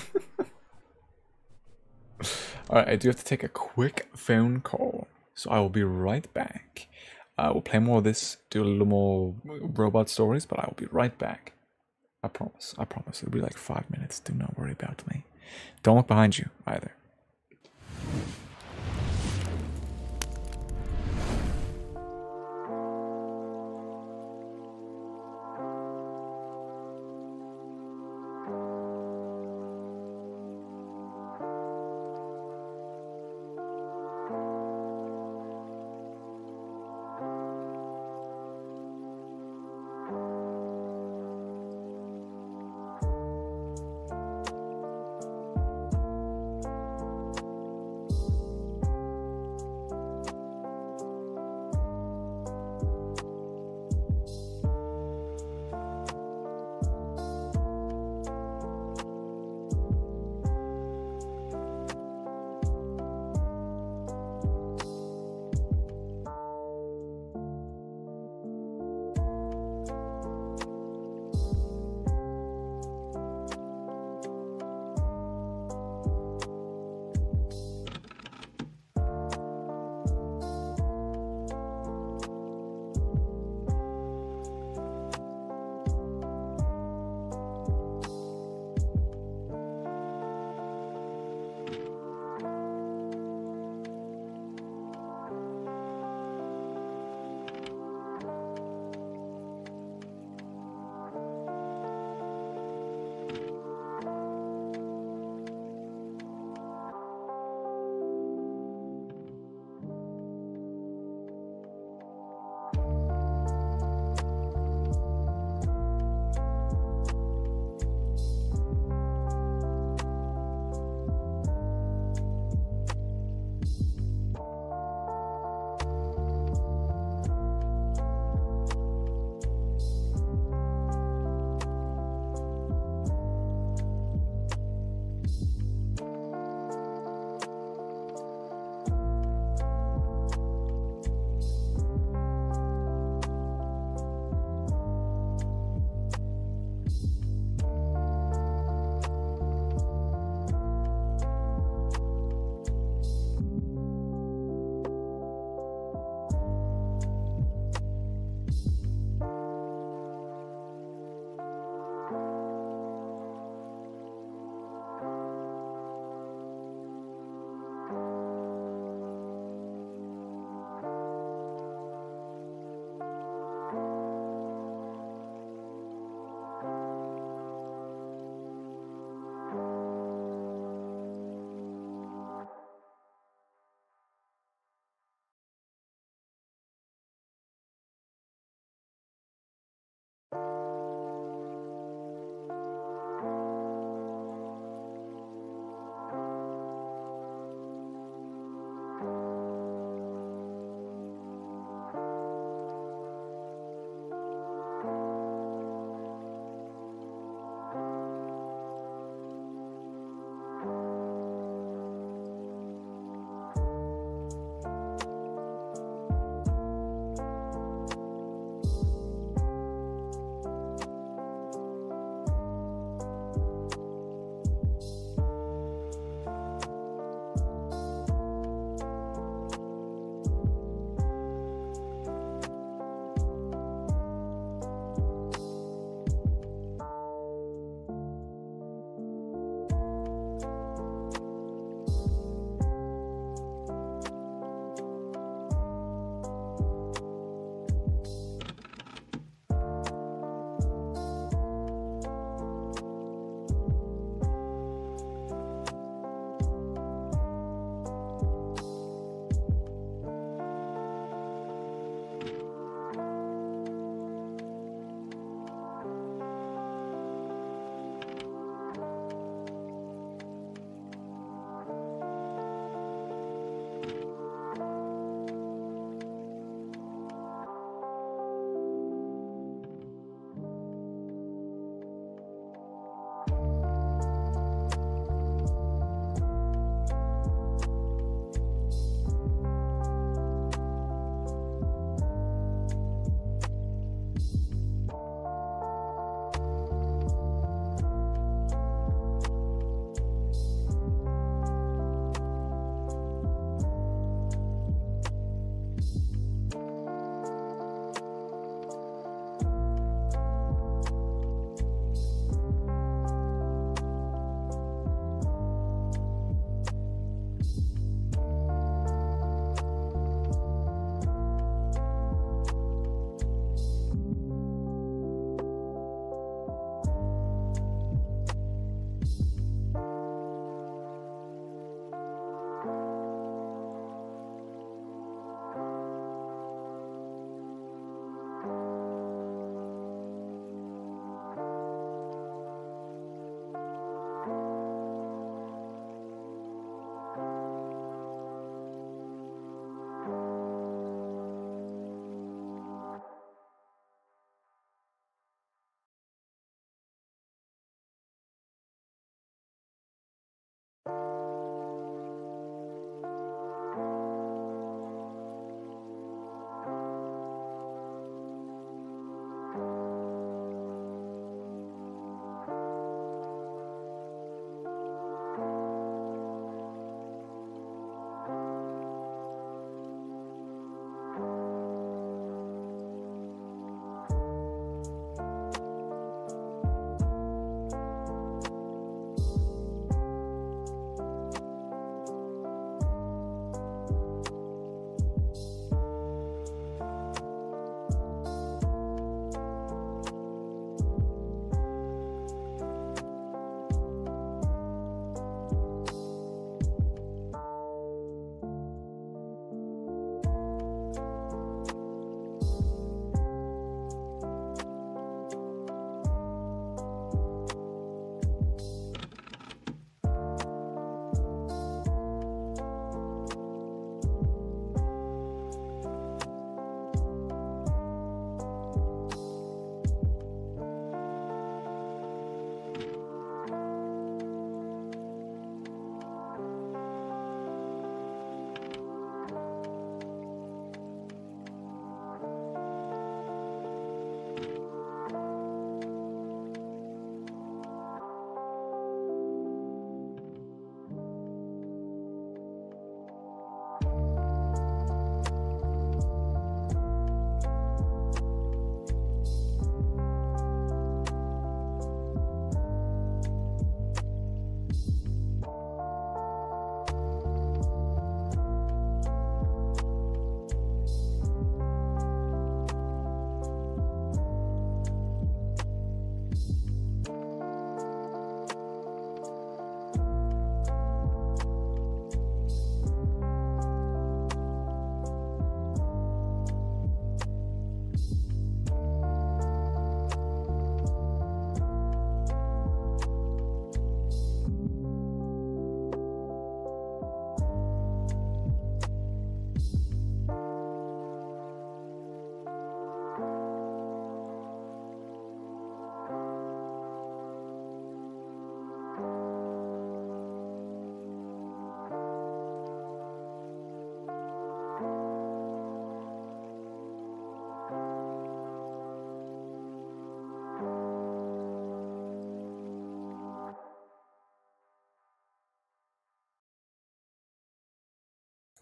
Alright, I do have to take a quick phone call. So I will be right back. Uh, we'll play more of this, do a little more robot stories, but I will be right back. I promise. I promise. It'll be like five minutes. Do not worry about me. Don't look behind you either.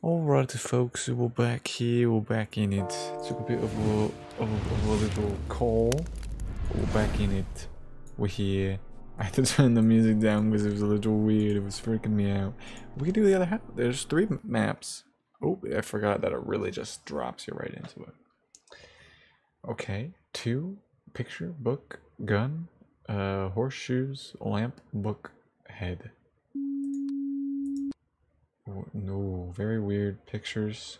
Alright folks, we're back here, we're back in it. Took a bit of a, of of a little call. We're back in it. We're here. I had to turn the music down because it was a little weird. It was freaking me out. We can do the other half. There's three maps. Oh, I forgot that it really just drops you right into it. Okay, two, picture, book, gun, uh, horseshoes, lamp, book, head. No, very weird pictures.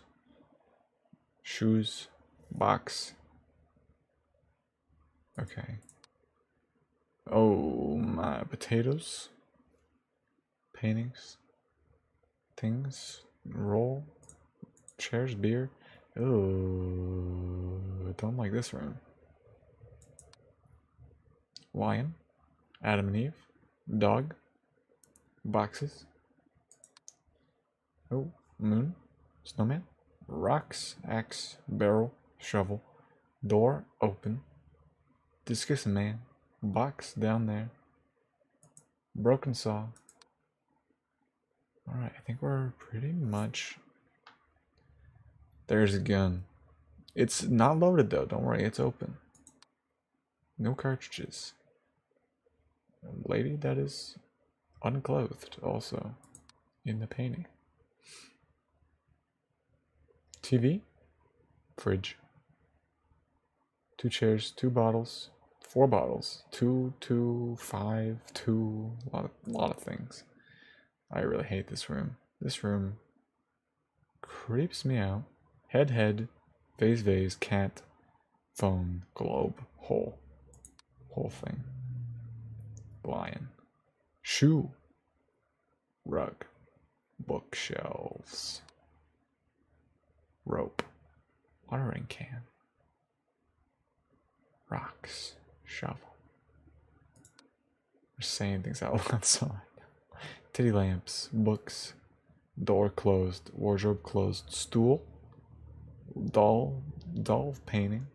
Shoes, box. Okay. Oh my potatoes. Paintings. Things. Roll. Chairs, beer. Oh, don't like this room. Lion. Adam and Eve. Dog. Boxes. Oh, moon. Snowman. Rocks. Axe. Barrel. Shovel. Door open. Discussing man box down there. Broken saw. Alright, I think we're pretty much... There's a gun. It's not loaded though, don't worry, it's open. No cartridges. Lady that is unclothed also in the painting. TV. Fridge. Two chairs, two bottles, four bottles. Two, two, five, two. A lot of, lot of things. I really hate this room. This room creeps me out. Head, head, vase, vase, cat, phone, globe, hole. Whole thing. Lion. Shoe. Rug. Bookshelves. Rope. Watering can. Rocks shovel. We're saying things out loud, so outside. Titty lamps, books, door closed, wardrobe closed, stool, doll, doll painting.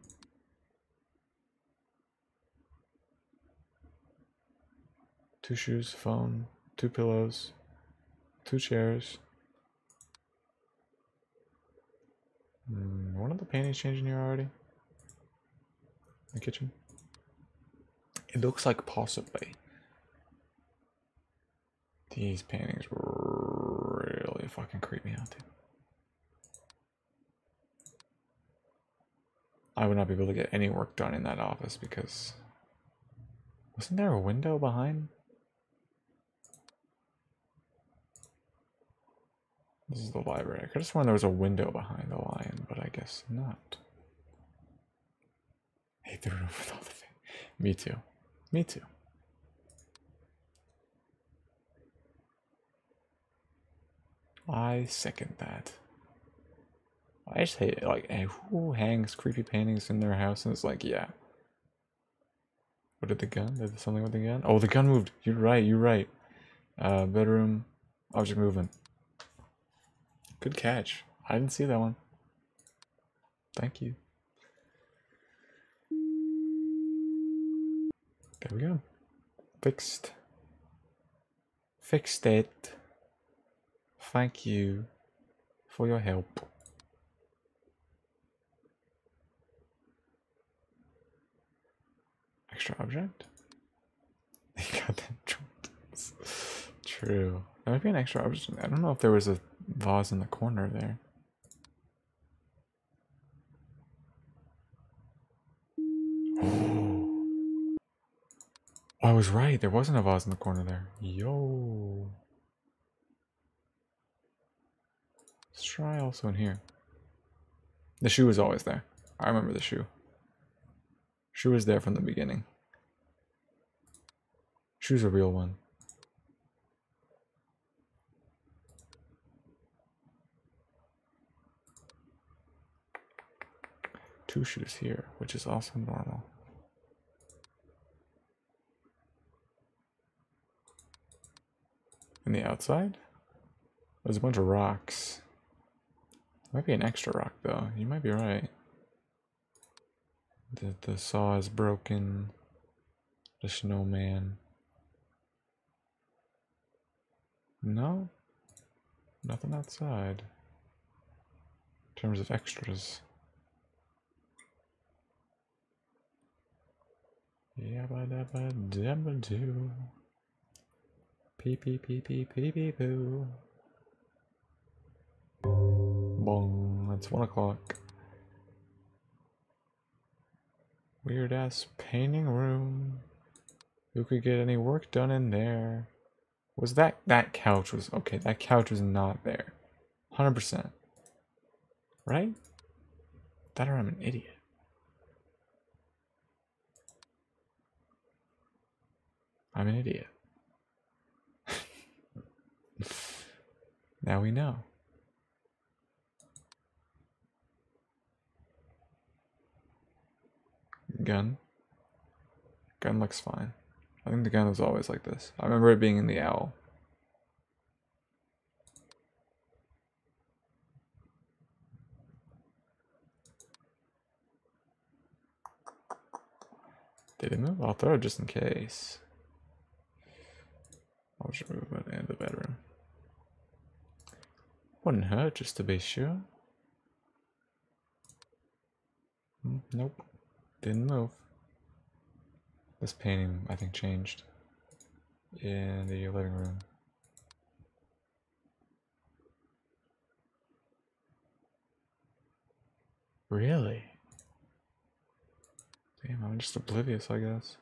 Two shoes, phone, two pillows, two chairs. Mm, one of the paintings changing here already? The kitchen? It looks like possibly. These paintings really fucking creep me out, dude. I would not be able to get any work done in that office because... Wasn't there a window behind? This is the library. I could have sworn there was a window behind the lion, but I guess not. I hate the room with all the things. Me too. Me too. I second that. I just hate it. Like, who hangs creepy paintings in their house? And it's like, yeah. What did the gun? Did something with the gun? Oh, the gun moved. You're right. You're right. Uh, bedroom, object movement. Good catch. I didn't see that one. Thank you. There we go. Fixed. Fixed it. Thank you for your help. Extra object? They got that True. That might be an extra object. I don't know if there was a vase in the corner there. Oh. I was right. There wasn't a vase in the corner there. Yo. Let's try also in here. The shoe was always there. I remember the shoe. Shoe was there from the beginning. Shoe's a real one. Two shoes here, which is also normal. In the outside? Oh, there's a bunch of rocks. Might be an extra rock though. You might be right. The the saw is broken. The snowman. No? Nothing outside. In terms of extras. Yabba dabba dabba doo. Pee pee pee pee pee pee poo. Bong, it's one o'clock. Weird ass painting room. Who could get any work done in there? Was that that couch was okay, that couch was not there. 100%. Right? That or I'm an idiot. I'm an idiot. now we know. Gun. Gun looks fine. I think the gun was always like this. I remember it being in the owl. Did it move? I'll throw it just in case. I'll just move in the bedroom. Wouldn't hurt just to be sure. Hmm, nope. Didn't move. This painting, I think, changed in the living room. Really? Damn, I'm just oblivious, I guess.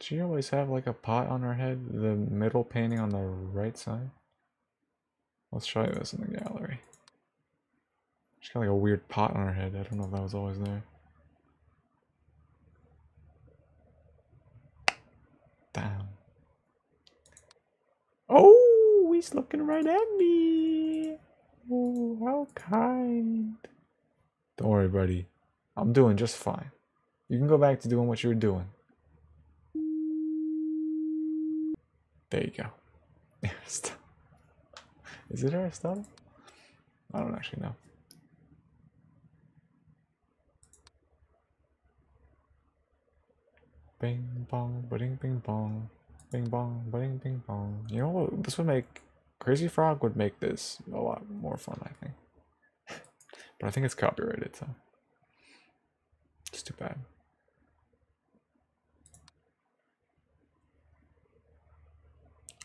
She always have like a pot on her head? The middle painting on the right side? Let's show you this in the gallery. She's got like a weird pot on her head. I don't know if that was always there. Damn. Oh, he's looking right at me. Oh, how kind. Don't worry, buddy. I'm doing just fine. You can go back to doing what you were doing. There you go. Is it Aristotle? I don't actually know. Bing bong, bing bing bong, bing bong, bing bing bong. You know what? This would make Crazy Frog would make this a lot more fun, I think. but I think it's copyrighted, so it's too bad.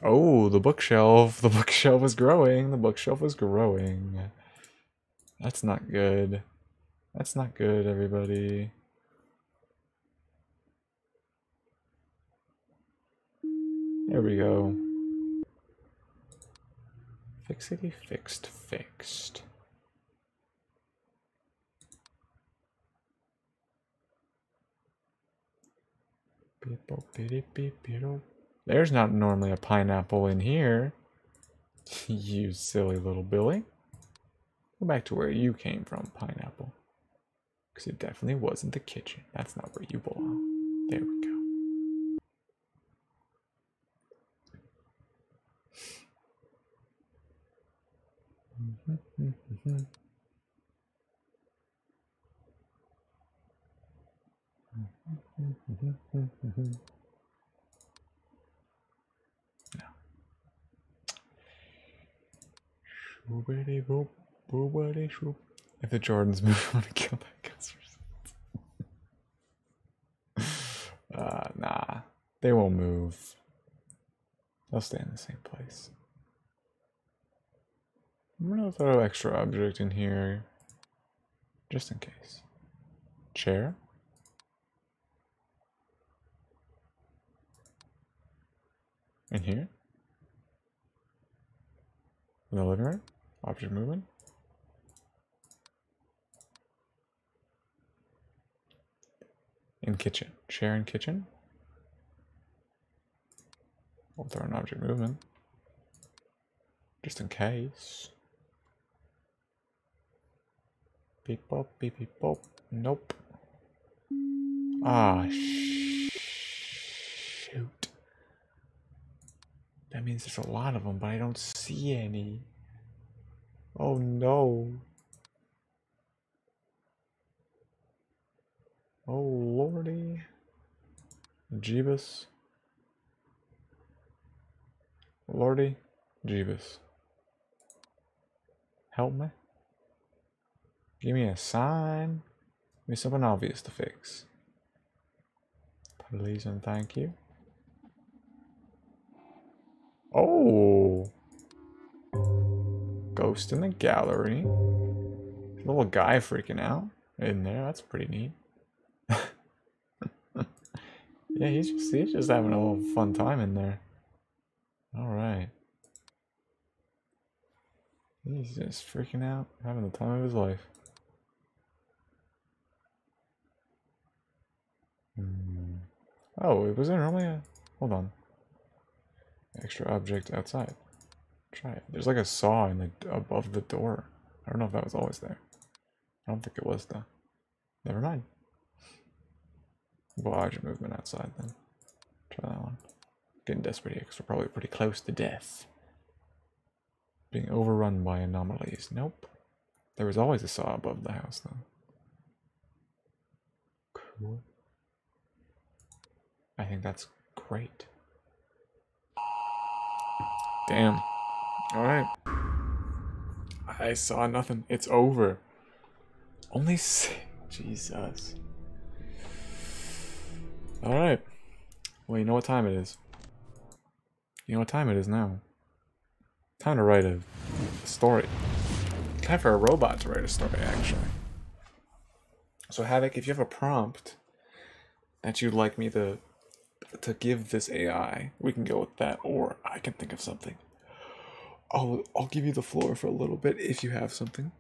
Oh, the bookshelf. The bookshelf is growing. The bookshelf is growing. That's not good. That's not good, everybody. There we go. Fixity fixed fixed. There's not normally a pineapple in here. you silly little Billy. Go back to where you came from, pineapple. Because it definitely wasn't the kitchen. That's not where you belong. There we go. If the Jordans move, want to kill that guy. uh, nah, they won't move. They'll stay in the same place. I'm gonna throw extra object in here, just in case. Chair. In here. In the living room. Object movement. In kitchen. Chair in kitchen. We'll throw an object movement. Just in case. Beep bop, beep beep bop. Nope. Ah, shoot. That means there's a lot of them, but I don't see any. Oh no. Oh lordy. Jeebus. Lordy. Jeebus. Help me. Give me a sign. Give me something obvious to fix. Please and thank you. Oh. Ghost in the gallery. Little guy freaking out in there. That's pretty neat. yeah, he's just he's just having a little fun time in there. All right. He's just freaking out, having the time of his life. Hmm. Oh, it was there normally a... Hold on. Extra object outside. Try it. There's like a saw in the above the door. I don't know if that was always there. I don't think it was though. Never mind. Large movement outside then. Try that one. Getting desperate here because we're probably pretty close to death. Being overrun by anomalies. Nope. There was always a saw above the house though. Cool. I think that's great. Damn. Alright. I saw nothing. It's over. Only six. Jesus. Alright. Well, you know what time it is. You know what time it is now. Time to write a story. Time for a robot to write a story, actually. So, Havoc, if you have a prompt that you'd like me to to give this AI, we can go with that, or I can think of something. I'll I'll give you the floor for a little bit if you have something.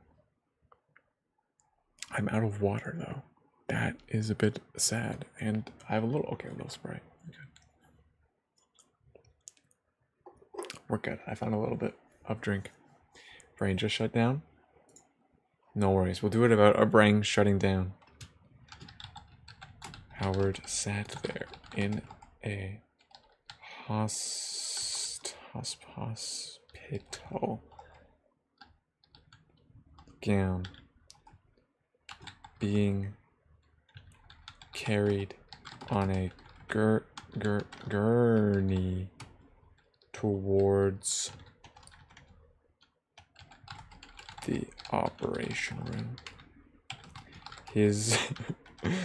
I'm out of water though. That is a bit sad, and I have a little okay, a little spray. Okay. We're good. I found a little bit of drink. Brain just shut down. No worries. We'll do it about our brain shutting down. Howard sat there in a host, hosp, hospital gown being carried on a gur, gur, gurney towards the operation room. His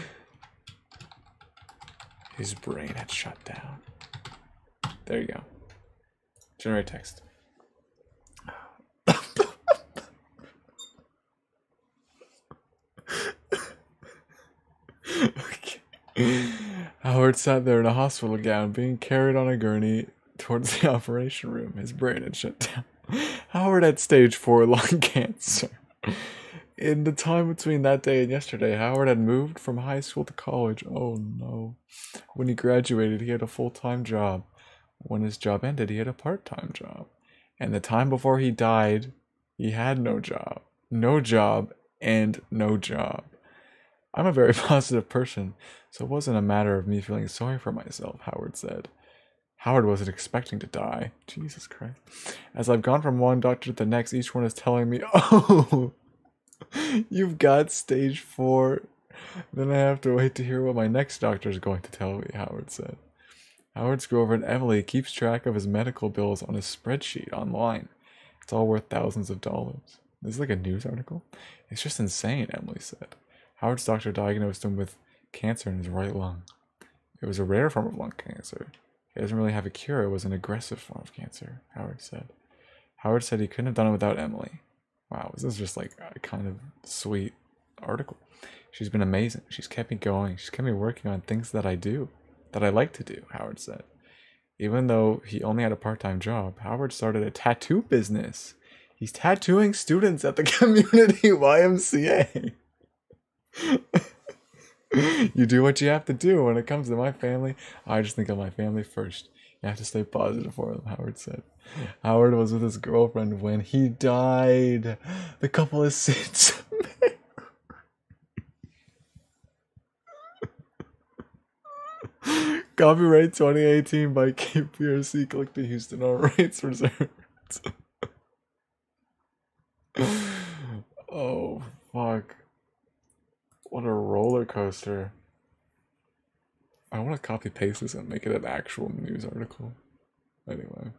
his brain had shut down. There you go. Generate text. okay. Howard sat there in a hospital gown, being carried on a gurney towards the operation room. His brain had shut down. Howard had stage four lung cancer. In the time between that day and yesterday, Howard had moved from high school to college. Oh no. When he graduated, he had a full time job. When his job ended, he had a part time job. And the time before he died, he had no job. No job and no job. I'm a very positive person, so it wasn't a matter of me feeling sorry for myself, Howard said. Howard wasn't expecting to die. Jesus Christ. As I've gone from one doctor to the next, each one is telling me, oh, you've got stage four. Then I have to wait to hear what my next doctor is going to tell me, Howard said. Howard's girlfriend Emily keeps track of his medical bills on a spreadsheet online. It's all worth thousands of dollars. This is like a news article. It's just insane, Emily said. Howard's doctor diagnosed him with cancer in his right lung. It was a rare form of lung cancer. He doesn't really have a cure. It was an aggressive form of cancer, Howard said. Howard said he couldn't have done it without Emily. Wow, this is just like a kind of sweet article. She's been amazing. She's kept me going. She's kept me working on things that I do, that I like to do, Howard said. Even though he only had a part time job, Howard started a tattoo business. He's tattooing students at the community YMCA. you do what you have to do when it comes to my family. I just think of my family first. You have to stay positive for them, Howard said. Howard was with his girlfriend when he died. The couple is since Copyright 2018 by KPRC. Click2Houston all rights reserved. oh, fuck. What a roller coaster. I want to copy paste this and make it an actual news article. Anyway.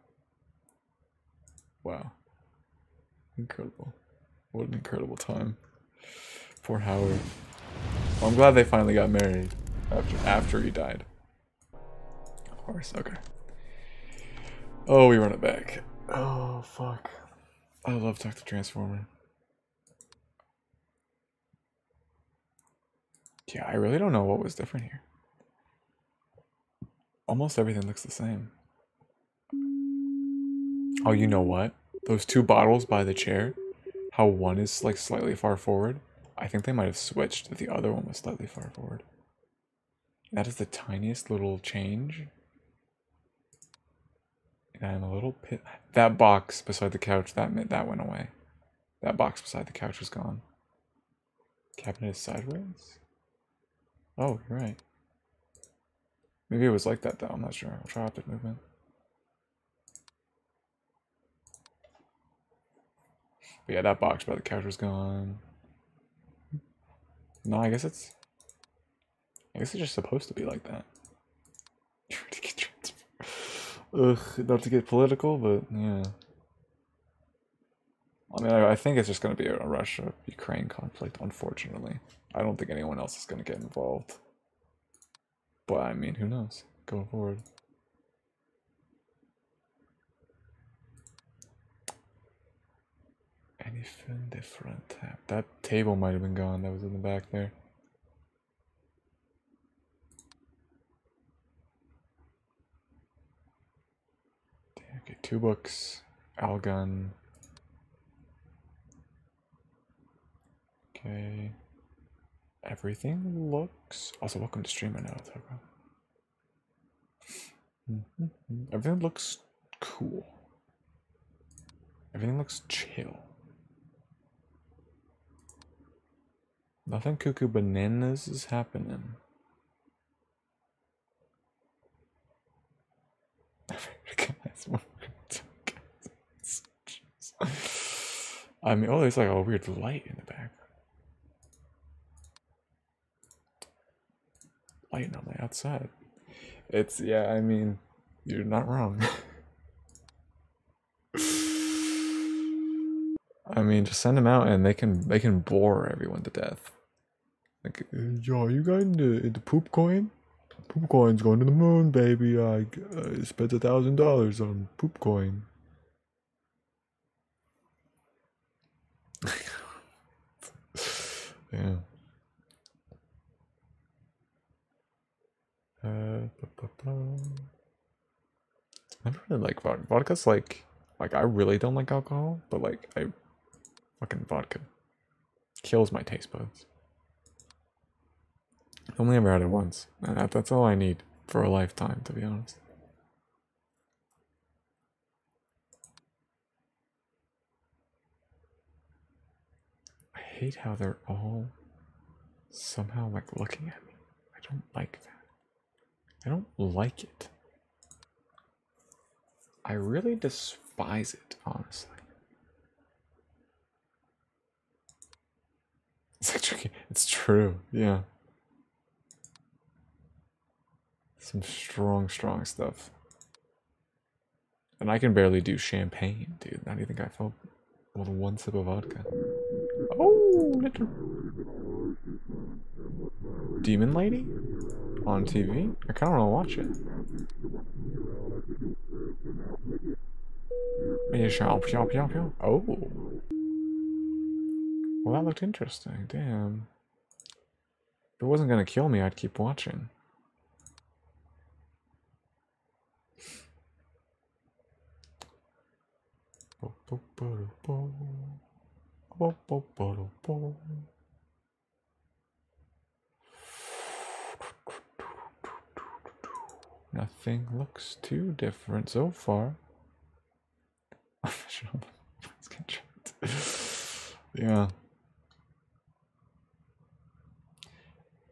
Wow. Incredible. What an incredible time. Poor Howard. Well, I'm glad they finally got married after after he died. Of course, okay. Oh, we run it back. Oh, fuck. I love to Transformer. Yeah, I really don't know what was different here. Almost everything looks the same. Oh, you know what? Those two bottles by the chair, how one is like slightly far forward. I think they might have switched. that The other one was slightly far forward. That is the tiniest little change. And I'm a little pit. That box beside the couch, that that went away. That box beside the couch is gone. Cabinet is sideways? Oh, you're right. Maybe it was like that though, I'm not sure. I'll try optic movement. But yeah, that box by the couch was gone. No, I guess it's... I guess it's just supposed to be like that. Ugh, not to get political, but yeah. I mean, I, I think it's just going to be a Russia-Ukraine conflict, unfortunately. I don't think anyone else is going to get involved. But I mean, who knows? Going forward. Anything different? That table might have been gone. That was in the back there. Okay, two books, Algun. Okay. Everything looks. Also, welcome to stream. now. Mm-hmm. Everything looks cool. Everything looks chill. Nothing cuckoo bananas is happening. I mean, oh, there's like a weird light in the back. Lighting on the outside. It's, yeah, I mean, you're not wrong. I mean, just send them out and they can they can bore everyone to death. Like, uh, yo, you got into, into uh, poop coin? Poop coin's going to the moon, baby. I, I spent a thousand dollars on poop coin. yeah. Uh, I don't really like vodka. Vodka's like, like I really don't like alcohol, but like I, fucking vodka kills my taste buds. I've only ever had it once, and that, that's all I need for a lifetime, to be honest. I hate how they're all somehow like looking at me. I don't like that. I don't like it. I really despise it, honestly. It's tricky. It's true, yeah. Some strong, strong stuff. And I can barely do champagne, dude. How do you think I felt with one sip of vodka? Oh, little Demon Lady on TV. I kind of want to watch it. Oh. Well, that looked interesting. Damn. If it wasn't gonna kill me, I'd keep watching. Nothing looks too different so far. yeah.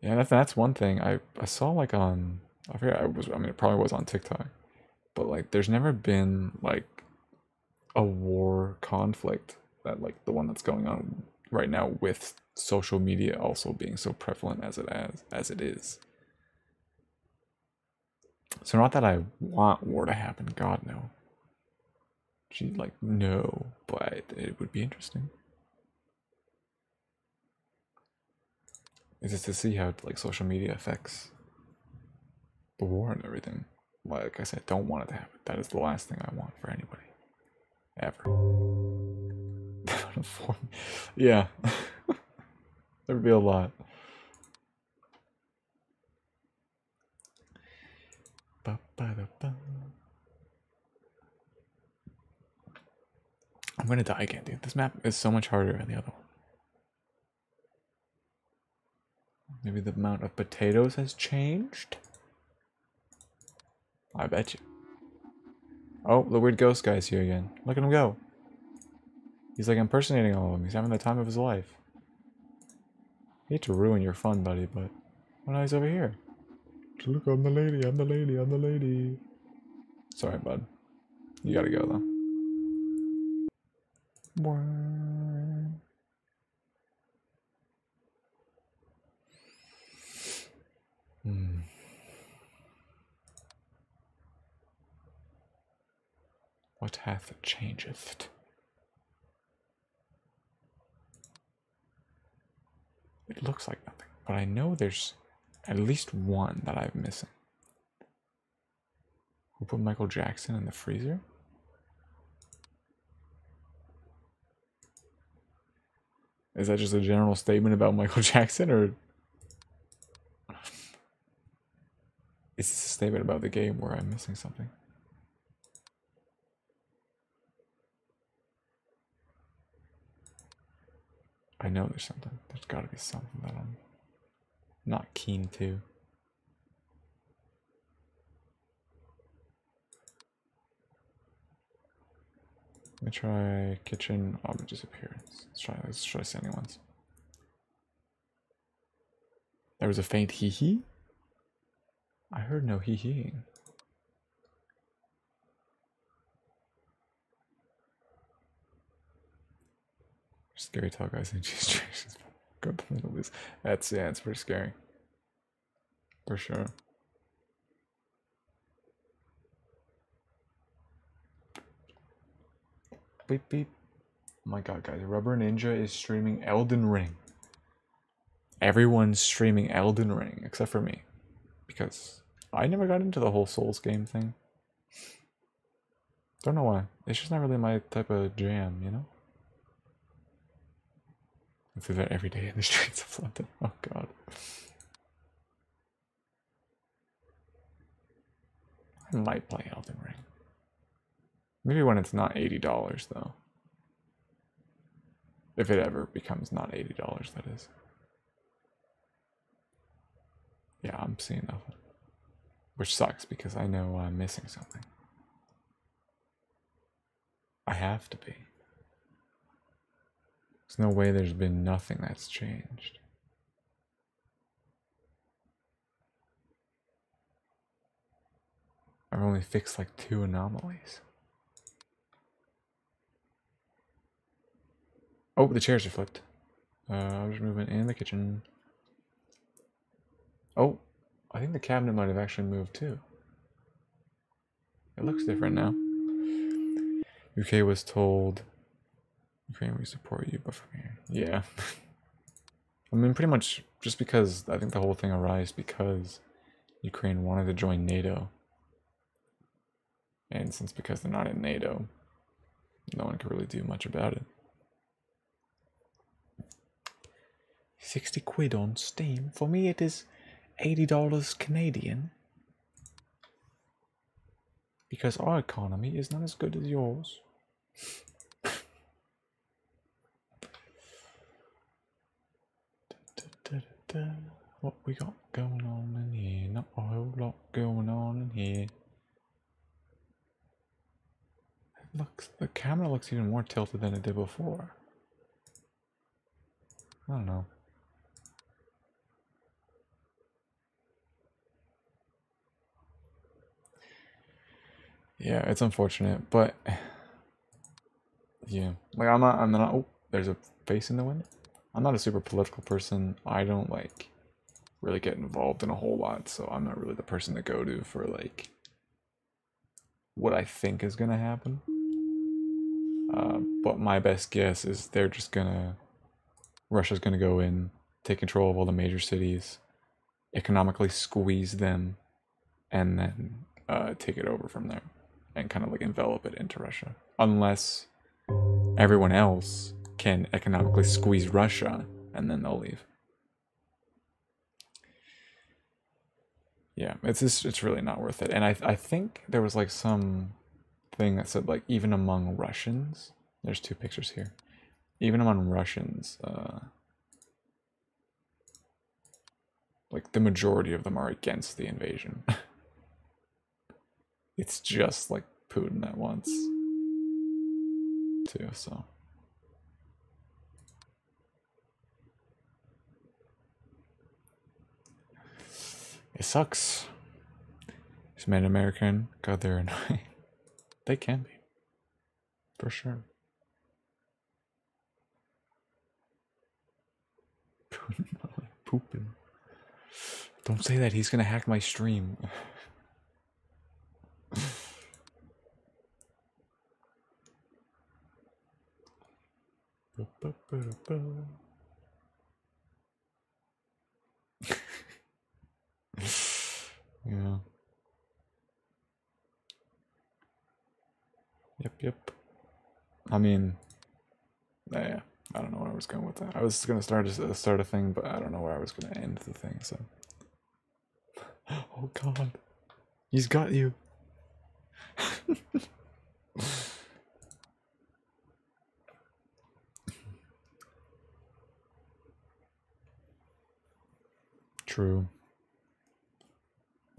Yeah, that's that's one thing I I saw like on I forget I was I mean it probably was on TikTok, but like there's never been like a war conflict that like the one that's going on right now with social media also being so prevalent as it as as it is. So not that I want war to happen, God no. She like no, but it would be interesting. Is just to see how like social media affects the war and everything. Like I said, don't want it to happen. That is the last thing I want for anybody. Ever. yeah. There'd be a lot. I'm gonna die again, dude. This map is so much harder than the other one. Maybe the amount of potatoes has changed? I bet you. Oh, the weird ghost guy's here again. Look at him go. He's like impersonating all of them. He's having the time of his life. I hate to ruin your fun, buddy, but... Oh, now he's over here. Look, I'm the lady, I'm the lady, I'm the lady. Sorry, bud. You gotta go, though. Hmm. What hath changeth? It looks like nothing, but I know there's at least one that I'm missing. Who put Michael Jackson in the freezer? Is that just a general statement about Michael Jackson, or is this a statement about the game where I'm missing something? I know there's something. There's got to be something that I'm not keen to. Let me try kitchen object disappearance. Let's try let's try sending ones. There was a faint hee hee? I heard no hee heeing. Scary tall guys and cheese traces. That's yeah, it's pretty scary. For sure. Beep beep. Oh my god, guys. Rubber Ninja is streaming Elden Ring. Everyone's streaming Elden Ring except for me. Because I never got into the whole Souls game thing. Don't know why. It's just not really my type of jam, you know? I do that every day in the streets of London. Oh god. I might play Elden Ring. Maybe when it's not $80 though. If it ever becomes not $80, that is. Yeah, I'm seeing nothing. Which sucks because I know I'm missing something. I have to be. There's no way there's been nothing that's changed. I've only fixed like two anomalies. Oh, the chairs are flipped. Uh, I was moving in the kitchen. Oh, I think the cabinet might have actually moved too. It looks different now. UK was told Ukraine we support you, but here. Yeah. I mean pretty much just because I think the whole thing arose because Ukraine wanted to join NATO. And since because they're not in NATO, no one can really do much about it. 60 quid on Steam. For me, it is $80 Canadian. Because our economy is not as good as yours. what we got going on in here? Not a whole lot going on in here. It looks the camera looks even more tilted than it did before. I don't know. Yeah, it's unfortunate, but yeah, like I'm not. I'm not. Oh, there's a face in the window. I'm not a super political person. I don't like really get involved in a whole lot, so I'm not really the person to go to for like what I think is gonna happen. Uh, but my best guess is they're just gonna Russia's gonna go in, take control of all the major cities, economically squeeze them, and then uh, take it over from there and kind of like envelop it into Russia. Unless everyone else can economically squeeze Russia and then they'll leave. Yeah, it's just, it's really not worth it. And I I think there was like some thing that said like even among Russians, there's two pictures here. Even among Russians, uh, like the majority of them are against the invasion. it's just like Putin that wants to, so. It sucks. He's made American. God, they're annoying. they can be. For sure. Pooping. Don't say that. He's gonna hack my stream. yeah. Yep, yep. I mean, yeah, I don't know where I was going with that. I was gonna start a start a thing, but I don't know where I was gonna end the thing. So, oh god, he's got you. True.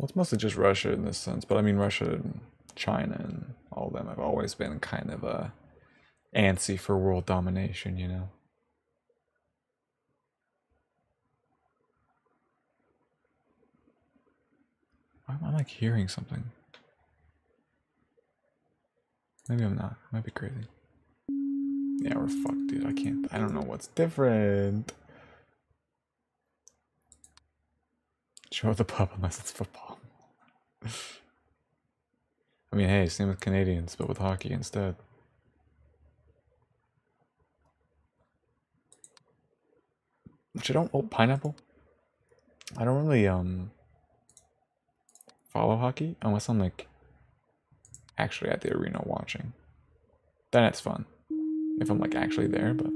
Well, it's mostly just Russia in this sense, but I mean Russia and China and all of them have always been kind of uh, antsy for world domination, you know. Why am I like hearing something? Maybe I'm not. I might be crazy. Yeah, we're fucked, dude. I can't. I don't know what's different. Show the pub unless it's football. I mean, hey, same with Canadians, but with hockey instead. Which I don't. Oh, pineapple. I don't really um follow hockey unless I'm like actually at the arena watching. Then it's fun if I'm like actually there, but.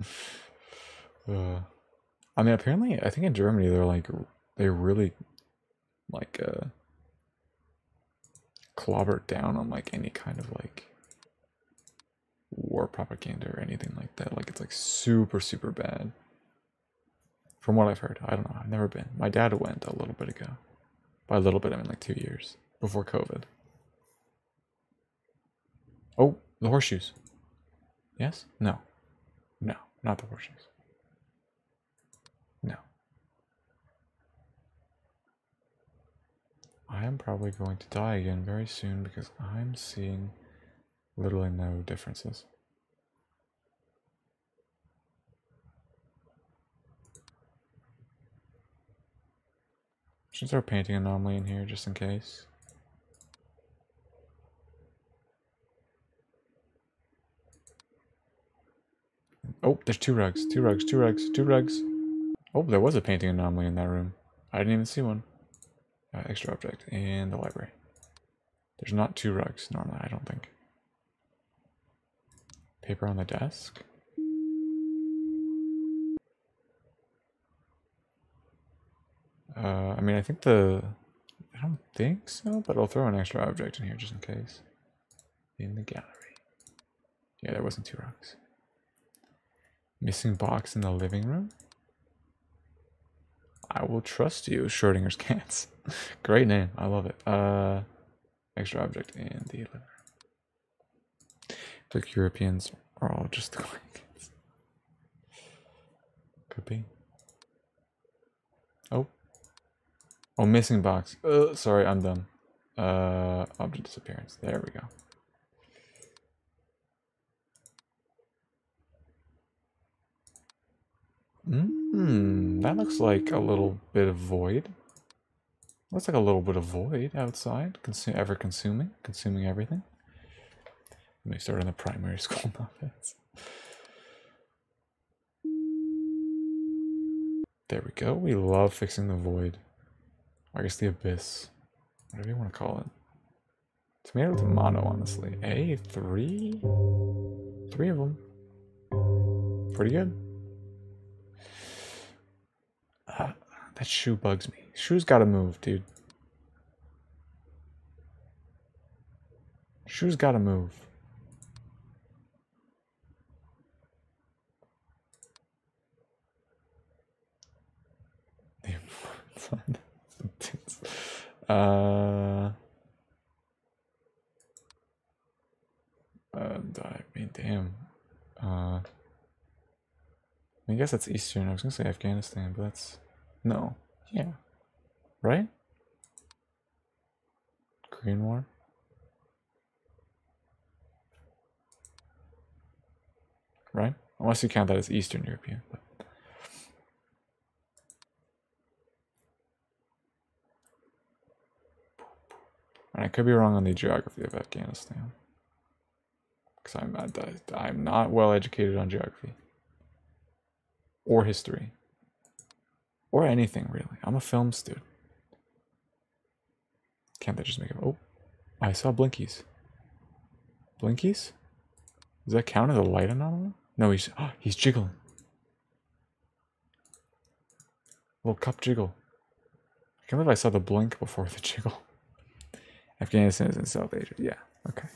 Uh, I mean, apparently, I think in Germany they're like they really like uh clobbered down on like any kind of like war propaganda or anything like that. Like it's like super super bad. From what I've heard, I don't know. I've never been. My dad went a little bit ago. By a little bit, I mean like two years before COVID. Oh, the horseshoes. Yes? No. No, not the horseshoes. No. I am probably going to die again very soon because I'm seeing literally no differences. Should start painting anomaly in here just in case. Oh, there's two rugs, two rugs, two rugs, two rugs. Oh, there was a painting anomaly in that room. I didn't even see one. Uh, extra object in the library. There's not two rugs normally, I don't think. Paper on the desk. Uh, I mean, I think the... I don't think so, but I'll throw an extra object in here just in case. In the gallery. Yeah, there wasn't two rugs. Missing box in the living room? I will trust you, Schrodinger's cats. Great name. I love it. Uh, extra object in the liver. Like Europeans are all just cats. Could be. Oh. Oh, missing box. Uh, sorry, I'm done. Uh, object disappearance. There we go. Hmm, that looks like a little bit of void. Looks like a little bit of void outside, consume, ever consuming, consuming everything. Let me start on the primary school novice. There we go. We love fixing the void. I guess the abyss. Whatever you want to call it. Tomato, tomato, honestly. A, three? Three of them. Pretty good. That shoe bugs me. Shoe's gotta move, dude. Shoe's gotta move. uh, and I mean, damn. Uh, I guess that's Eastern. I was gonna say Afghanistan, but that's no. Yeah, right. Korean War. Right? Unless you count that as Eastern European. But. And I could be wrong on the geography of Afghanistan. Because I'm, I'm not well educated on geography. Or history. Or anything, really. I'm a film student. Can't they just make it? Oh, I saw blinkies. Blinkies? Does that count as a light anomaly? No, he's oh, he's jiggling. Little cup jiggle. I can't believe I saw the blink before the jiggle. Afghanistan is in South Asia. Yeah, okay.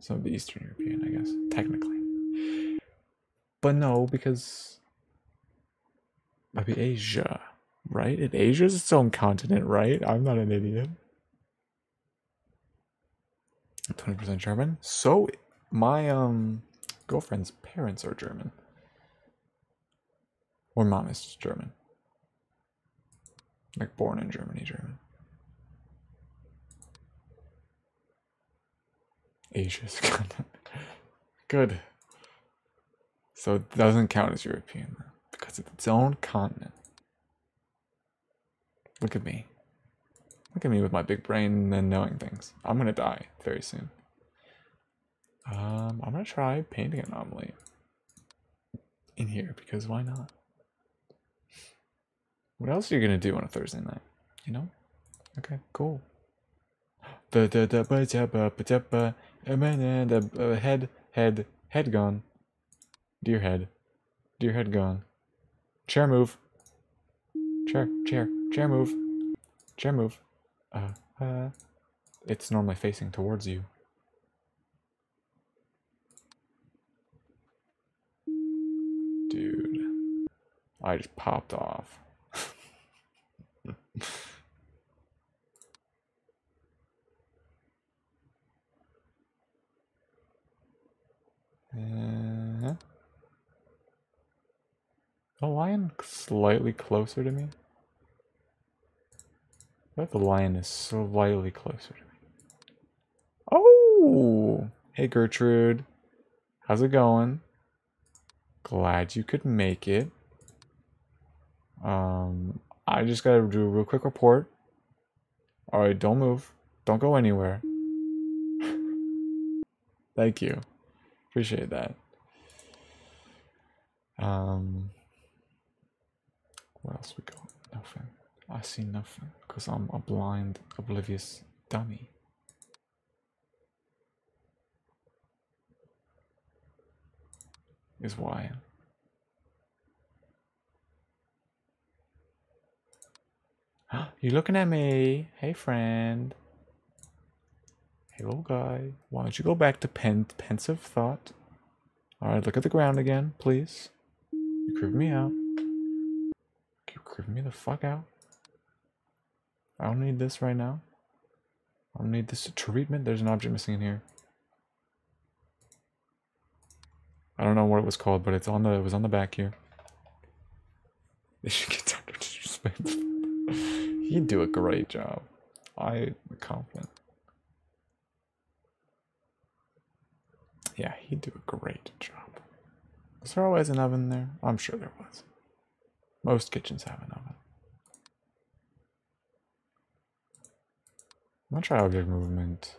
Some of the Eastern European, I guess, technically. But no, because might be Asia, right? And Asia is its own continent, right? I'm not an idiot. 20% German. So my um girlfriend's parents are German. Or mom is German. Like born in Germany, German. Asia's continent. Good. So it doesn't count as European because it's its own continent. Look at me. Look at me with my big brain and knowing things. I'm gonna die very soon. Um, I'm gonna try painting anomaly in here because why not? What else are you gonna do on a Thursday night? You know? Okay, cool. Head head head gone. Dear head, dear head gone. Chair move. Chair chair chair move. Chair move. Uh, uh, it's normally facing towards you. Dude, I just popped off. the lion slightly closer to me? Bet the lion is slightly closer to me. Oh! Hey Gertrude. How's it going? Glad you could make it. Um, I just gotta do a real quick report. Alright, don't move. Don't go anywhere. Thank you. Appreciate that. Um, where else we go? Nothing. I see nothing because I'm a blind, oblivious dummy. is why. you're looking at me? Hey, friend. Hey, little guy. Why don't you go back to pen pensive thought? All right, look at the ground again, please. You creep me out. You creep me the fuck out. I don't need this right now. I don't need this treatment. There's an object missing in here. I don't know what it was called, but it's on the it was on the back here. They should get Dr. Disrespect. He'd do a great job. I'm confident. Yeah, he'd do a great job. Was there always an oven there? I'm sure there was. Most kitchens have an oven. I'm gonna try object movement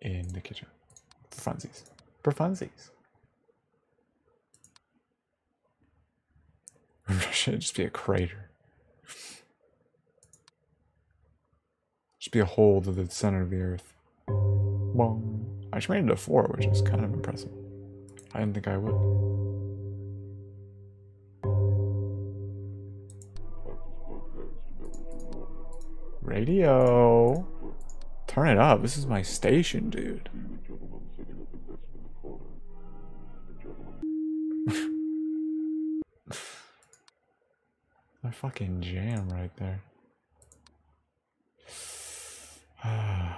in the kitchen. For funsies. For funsies. should just be a crater. Just be a hole to the center of the earth. Boom. I just made it a four, which is kind of impressive. I didn't think I would. Radio. Turn it up. This is my station, dude. My fucking jam right there. I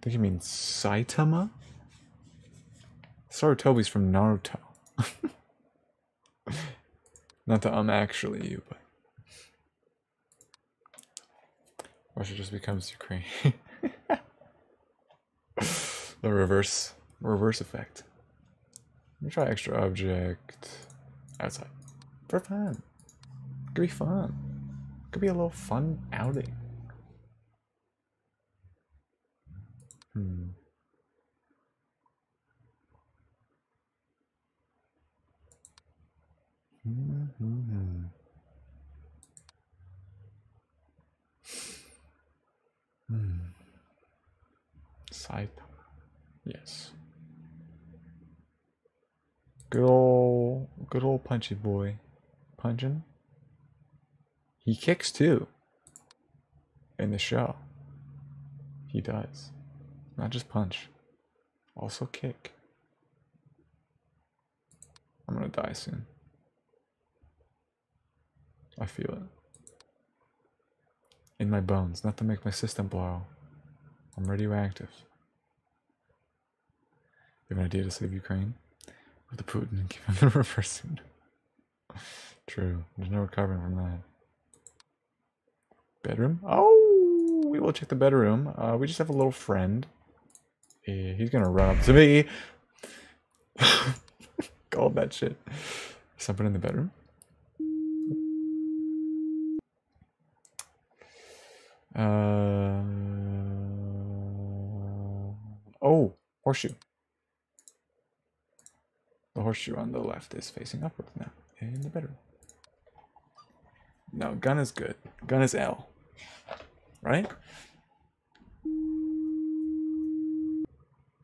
think you mean Saitama? Sarutobi's from Naruto. Not that I'm actually you, but. Russia just becomes Ukraine. the reverse reverse effect. Let me try extra object outside. For fun. Could be fun. Could be a little fun outing. Hmm. Mm -hmm. Hmm. Side. Yes. Good old, good old punchy boy. Punching. He kicks too. In the show. He does. Not just punch. Also kick. I'm gonna die soon. I feel it. In my bones, not to make my system blow. I'm radioactive. You have an idea to save Ukraine? With the Putin and give him the reverse True. There's no recovering from that. Bedroom? Oh, we will check the bedroom. Uh, we just have a little friend. he's gonna run up to me. Called that shit. Something in the bedroom? Uh, oh, horseshoe. The horseshoe on the left is facing upwards now in the bedroom. No, gun is good. Gun is L. Right?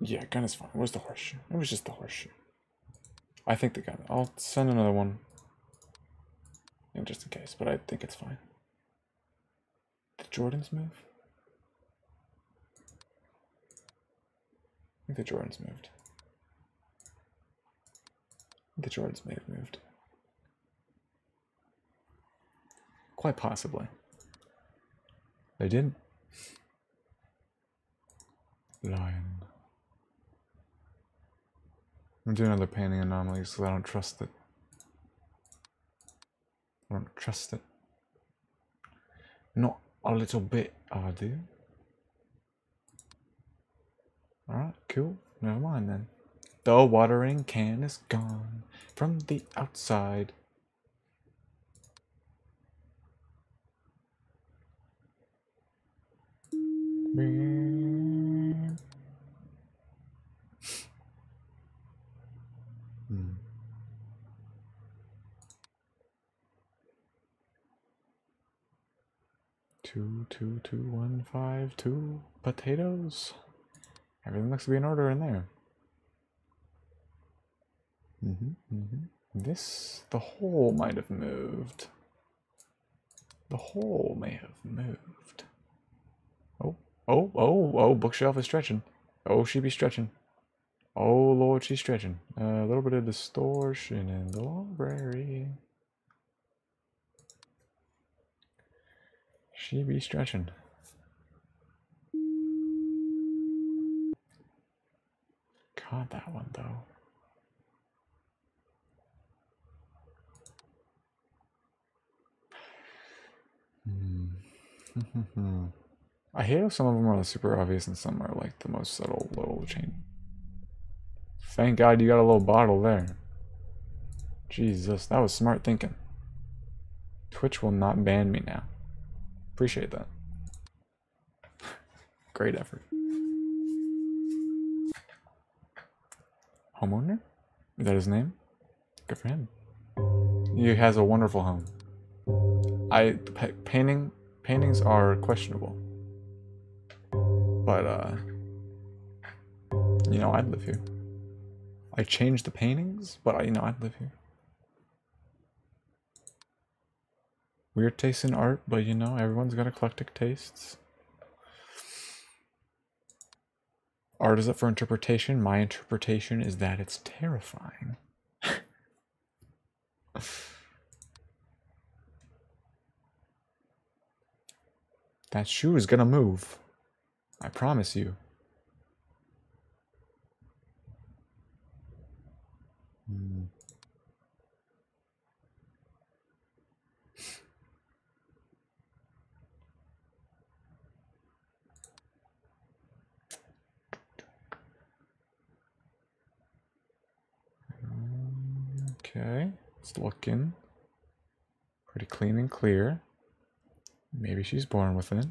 Yeah, gun is fine. Where's the horseshoe? It was just the horseshoe. I think the gun. I'll send another one. just in case, but I think it's fine. Did Jordans move? I think the Jordans moved. The Jordans may have moved. Quite possibly. They didn't. Lion. I'm doing another painting anomalies because I don't trust it. I don't trust it. Not a little bit, I do. Alright, cool. Never mind then. The watering can is gone from the outside. Hmm. Two, two, two, one, five, two potatoes. Everything looks to be in order in there. Mm -hmm, mm -hmm. This, the hole might have moved. The hole may have moved. Oh, oh, oh, oh, bookshelf is stretching. Oh, she be stretching. Oh, Lord, she's stretching. Uh, a little bit of distortion in the library. She be stretching. Caught that one, though. Hmm. I hate how some of them are super obvious and some are like the most subtle little change. Thank God you got a little bottle there. Jesus, that was smart thinking. Twitch will not ban me now. Appreciate that. Great effort. Homeowner? Is that his name? Good for him. He has a wonderful home. I painting paintings are questionable, but uh, you know I'd live here. I changed the paintings, but I, you know I'd live here. Weird taste in art, but you know everyone's got eclectic tastes. Art is up for interpretation. My interpretation is that it's terrifying. that shoe is gonna move. I promise you. Hmm. Okay, it's looking pretty clean and clear. Maybe she's born with it.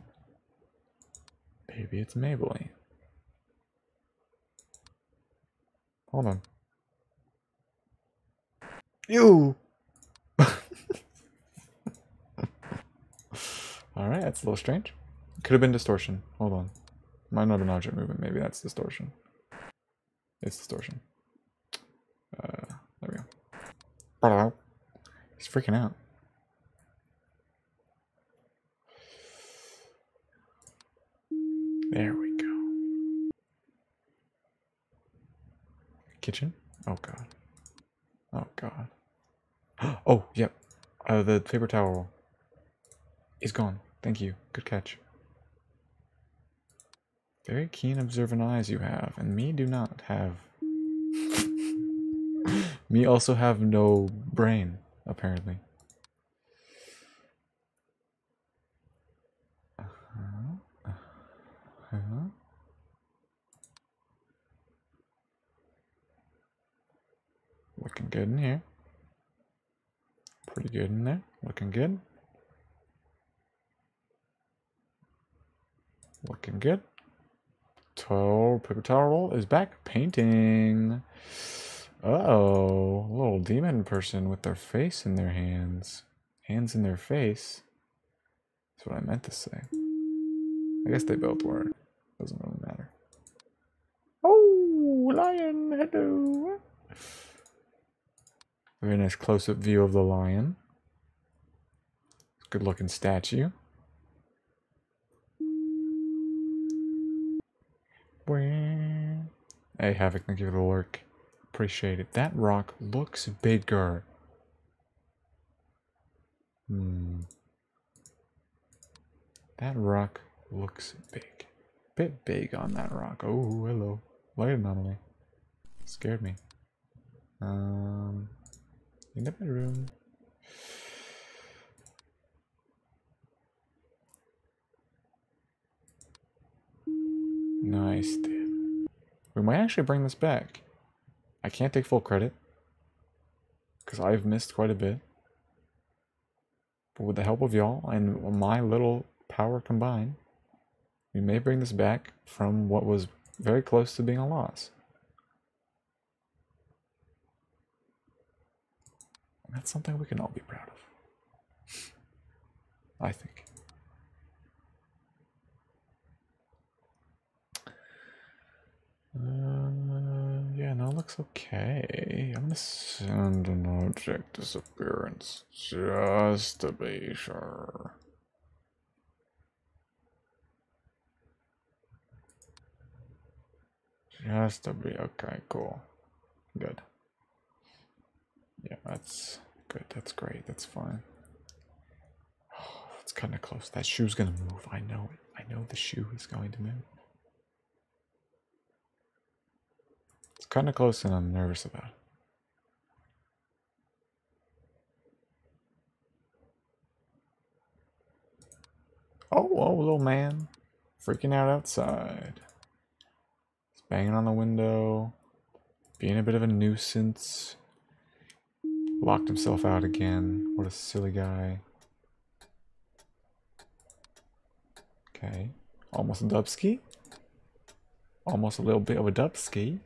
Maybe it's Maybelline. Hold on. You. Alright, that's a little strange. Could have been distortion. Hold on. Might not have been object movement. Maybe that's distortion. It's distortion. Uh, there we go. He's freaking out. There we go. Kitchen? Oh god. Oh god. Oh, yep. Uh, the paper towel is gone. Thank you. Good catch. Very keen observant eyes you have, and me do not have. Me also have no brain, apparently. Uh -huh. Uh -huh. Looking good in here. Pretty good in there. Looking good. Looking good. Towel, paper towel is back. Painting. A little demon person with their face in their hands. Hands in their face. That's what I meant to say. I guess they both were. Doesn't really matter. Oh, lion, hello. Very nice close-up view of the lion. Good looking statue. Hey, Havoc, thank you for the lurk. Appreciate it. That rock looks bigger. Hmm. That rock looks big. Bit big on that rock. Oh, hello. Light anomaly. Scared me. Um, in the bedroom. Nice, dude. We might actually bring this back. I can't take full credit because I've missed quite a bit. But with the help of y'all and my little power combined, we may bring this back from what was very close to being a loss. And that's something we can all be proud of. I think. Uh, yeah, looks okay. I'm gonna send an object disappearance just to be sure. Just to be okay, cool. Good. Yeah, that's good. That's great. That's fine. Oh, it's kind of close. That shoe's gonna move. I know it. I know the shoe is going to move. It's kind of close and I'm nervous about it. Oh, oh, little man. Freaking out outside. He's banging on the window. Being a bit of a nuisance. Locked himself out again. What a silly guy. Okay. Almost a dubski. Almost a little bit of a dubski.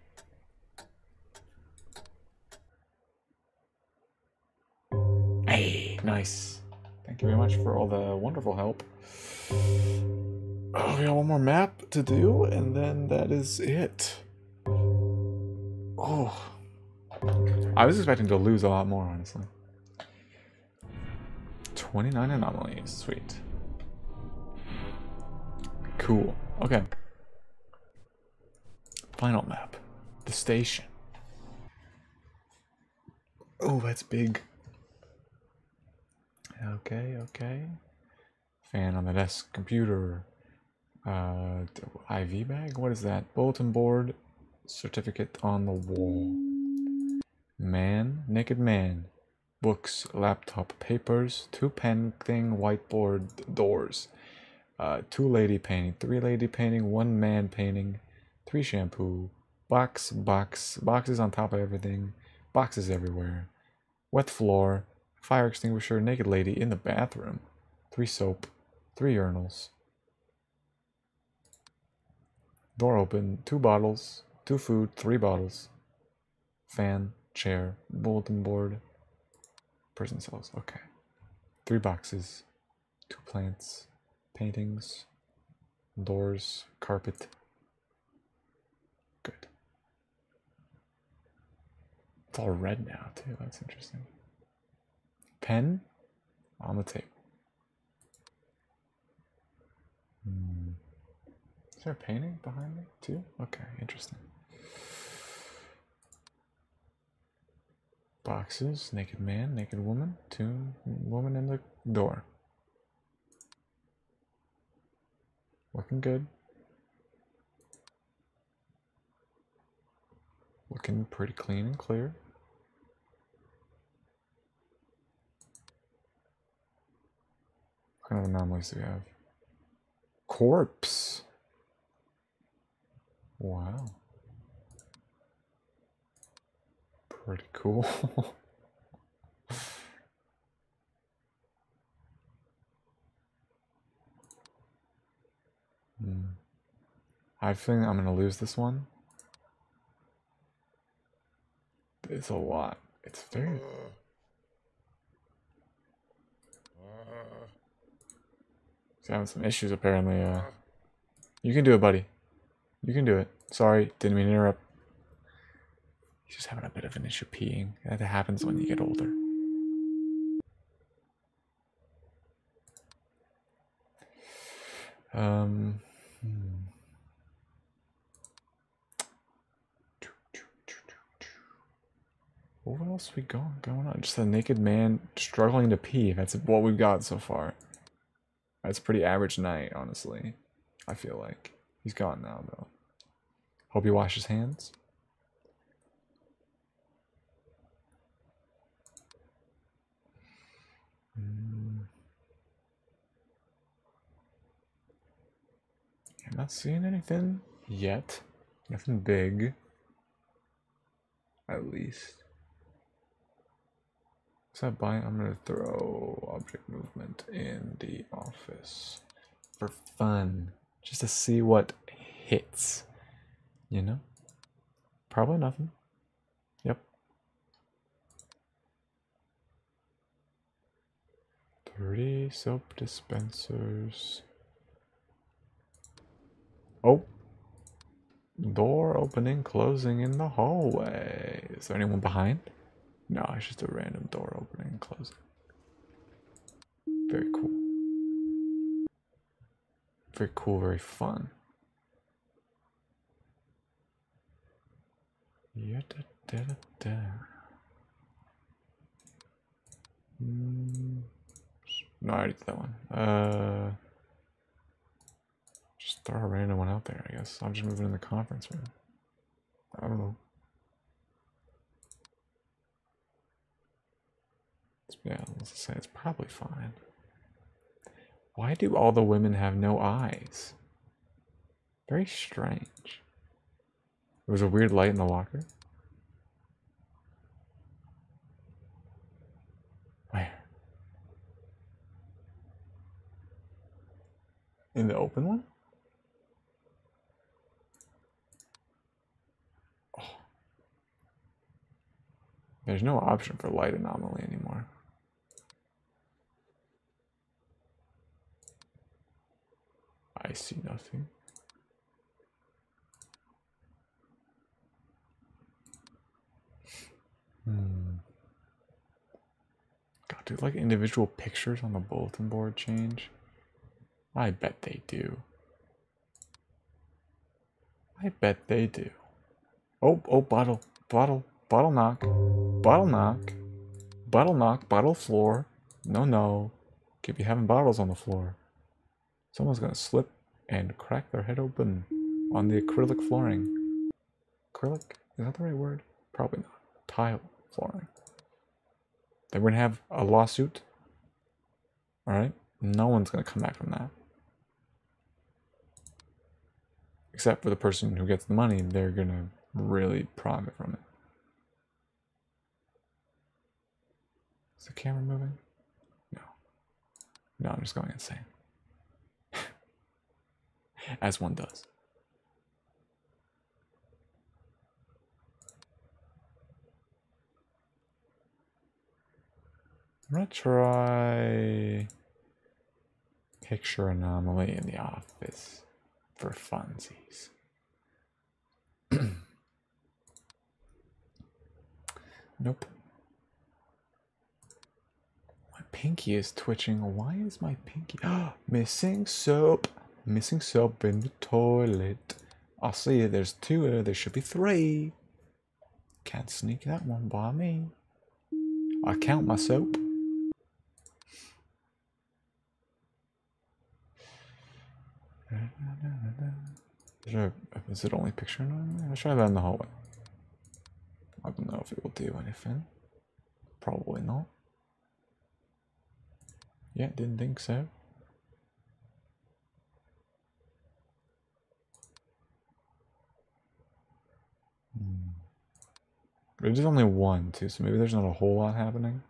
Nice. Thank you very much for all the wonderful help. Oh, we got one more map to do, and then that is it. Oh. I was expecting to lose a lot more, honestly. 29 anomalies. Sweet. Cool. Okay. Final map. The station. Oh, that's big. Okay, okay. Fan on the desk, computer, uh, IV bag? What is that? Bulletin board, certificate on the wall. Man, naked man. Books, laptop, papers, two pen thing, whiteboard, doors. Uh, two lady painting, three lady painting, one man painting, three shampoo, box, box, boxes on top of everything, boxes everywhere, wet floor, fire extinguisher, naked lady in the bathroom, three soap, three urinals, door open, two bottles, two food, three bottles, fan, chair, bulletin board, prison cells. Okay. Three boxes, two plants, paintings, doors, carpet. Good. It's all red now, too. That's interesting. Pen on the table. Hmm. Is there a painting behind me, too? Okay, interesting. Boxes, naked man, naked woman, two woman in the door. Looking good. Looking pretty clean and clear. Kind of anomalies do we have? Corpse. Wow. Pretty cool. Hmm. I feeling I'm gonna lose this one. It's a lot. It's very. Having some issues apparently. Uh, you can do it, buddy. You can do it. Sorry, didn't mean to interrupt. He's just having a bit of an issue peeing. That happens when you get older. Um. Hmm. What else we got going on? Just a naked man struggling to pee. That's what we've got so far. That's pretty average night, honestly. I feel like. He's gone now, though. Hope he washes hands. Mm. I'm not seeing anything yet. Nothing big. At least. That buying? I'm gonna throw object movement in the office for fun, just to see what hits. You know? Probably nothing. Yep. Thirty soap dispensers. Oh. Door opening, closing in the hallway. Is there anyone behind? No, it's just a random door opening and closing. Very cool. Very cool, very fun. Yeah, da, da, da. Mm. No, I already did that one. Uh, just throw a random one out there, I guess. I'm just moving in the conference room. I don't know. Yeah, let's say it's probably fine. Why do all the women have no eyes? Very strange. There was a weird light in the locker. Where? In the open one? Oh. There's no option for light anomaly anymore. I see nothing. Hmm. God, do like individual pictures on the bulletin board change? I bet they do. I bet they do. Oh, oh, bottle, bottle, bottle knock, bottle knock, bottle knock, bottle floor. No, no. Can't be having bottles on the floor. Someone's gonna slip and crack their head open on the acrylic flooring. Acrylic? Is that the right word? Probably not. Tile flooring. Then we're gonna have a lawsuit. Alright? No one's gonna come back from that. Except for the person who gets the money, they're gonna really profit from it. Is the camera moving? No. No, I'm just going insane. As one does. I'm gonna try picture anomaly in the office for funsies. nope. My pinky is twitching. Why is my pinky missing soap? Missing soap in the toilet. I see there's two, there should be three. Can't sneak that one by me. I count my soap. Is, there, is it only picture? I'll try that in the hallway. I don't know if it will do anything. Probably not. Yeah, didn't think so. Hmm. It is only one too, so maybe there's not a whole lot happening.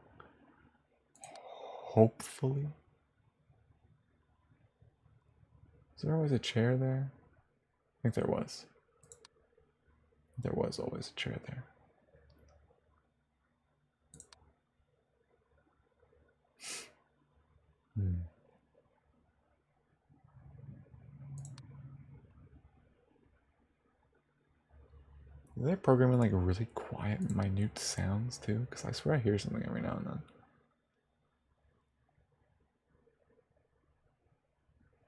Hopefully. Is there always a chair there? I think there was. There was always a chair there. Are they programming like really quiet, minute sounds too? Because I swear I hear something every now and then.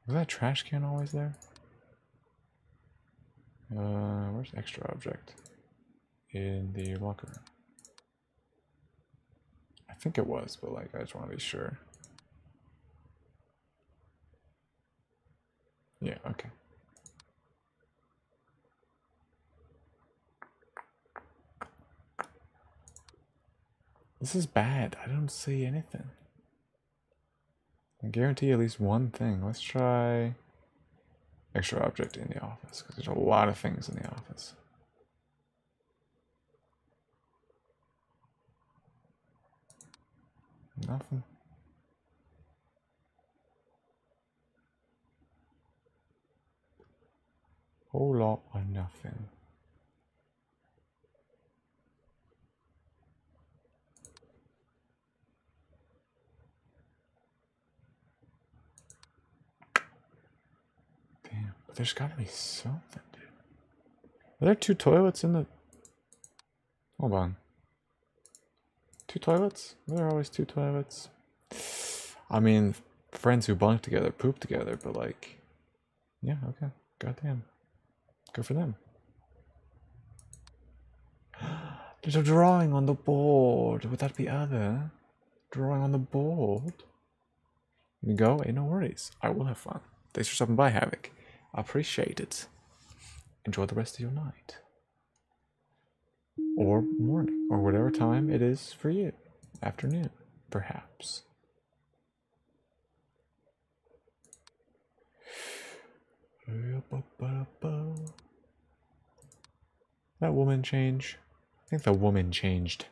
Was that trash can always there? Uh, where's extra object? In the locker room. I think it was, but like, I just want to be sure. Yeah, okay. This is bad. I don't see anything. I guarantee at least one thing. Let's try extra object in the office because there's a lot of things in the office. Nothing. Whole lot or nothing. But there's gotta be something, dude. Are there two toilets in the... Hold on. Two toilets? There are there always two toilets? I mean, friends who bunk together poop together, but like... Yeah, okay. Goddamn. Good for them. There's a drawing on the board. Would that be other? Drawing on the board? Go? Ain't no worries. I will have fun. Thanks for stopping by, Havoc. Appreciate it. Enjoy the rest of your night. Or morning, or whatever time it is for you. Afternoon, perhaps. That woman change. I think the woman changed.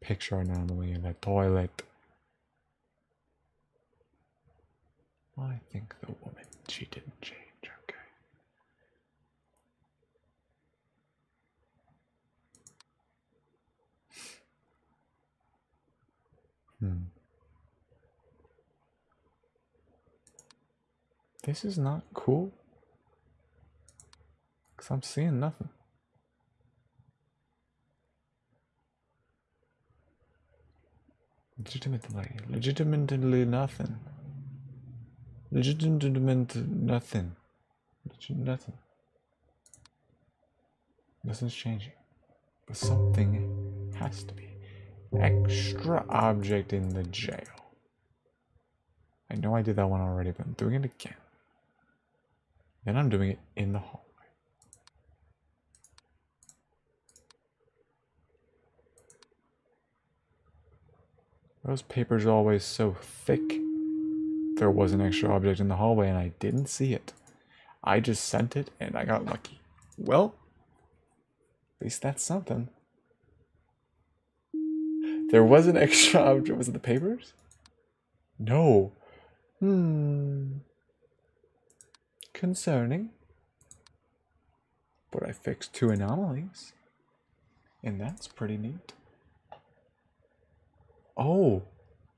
Picture anomaly in the toilet. I think the woman, she didn't change, okay. Hmm. This is not cool. Because I'm seeing nothing. Legitimately, legitimately nothing. Legitimate nothing. Legit nothing. Nothing's changing. But something has to be. Extra object in the jail. I know I did that one already, but I'm doing it again. Then I'm doing it in the hallway. Those papers are always so thick. There was an extra object in the hallway and I didn't see it. I just sent it and I got lucky. Well, at least that's something. There was an extra object. Was it the papers? No. Hmm. Concerning. But I fixed two anomalies. And that's pretty neat. Oh,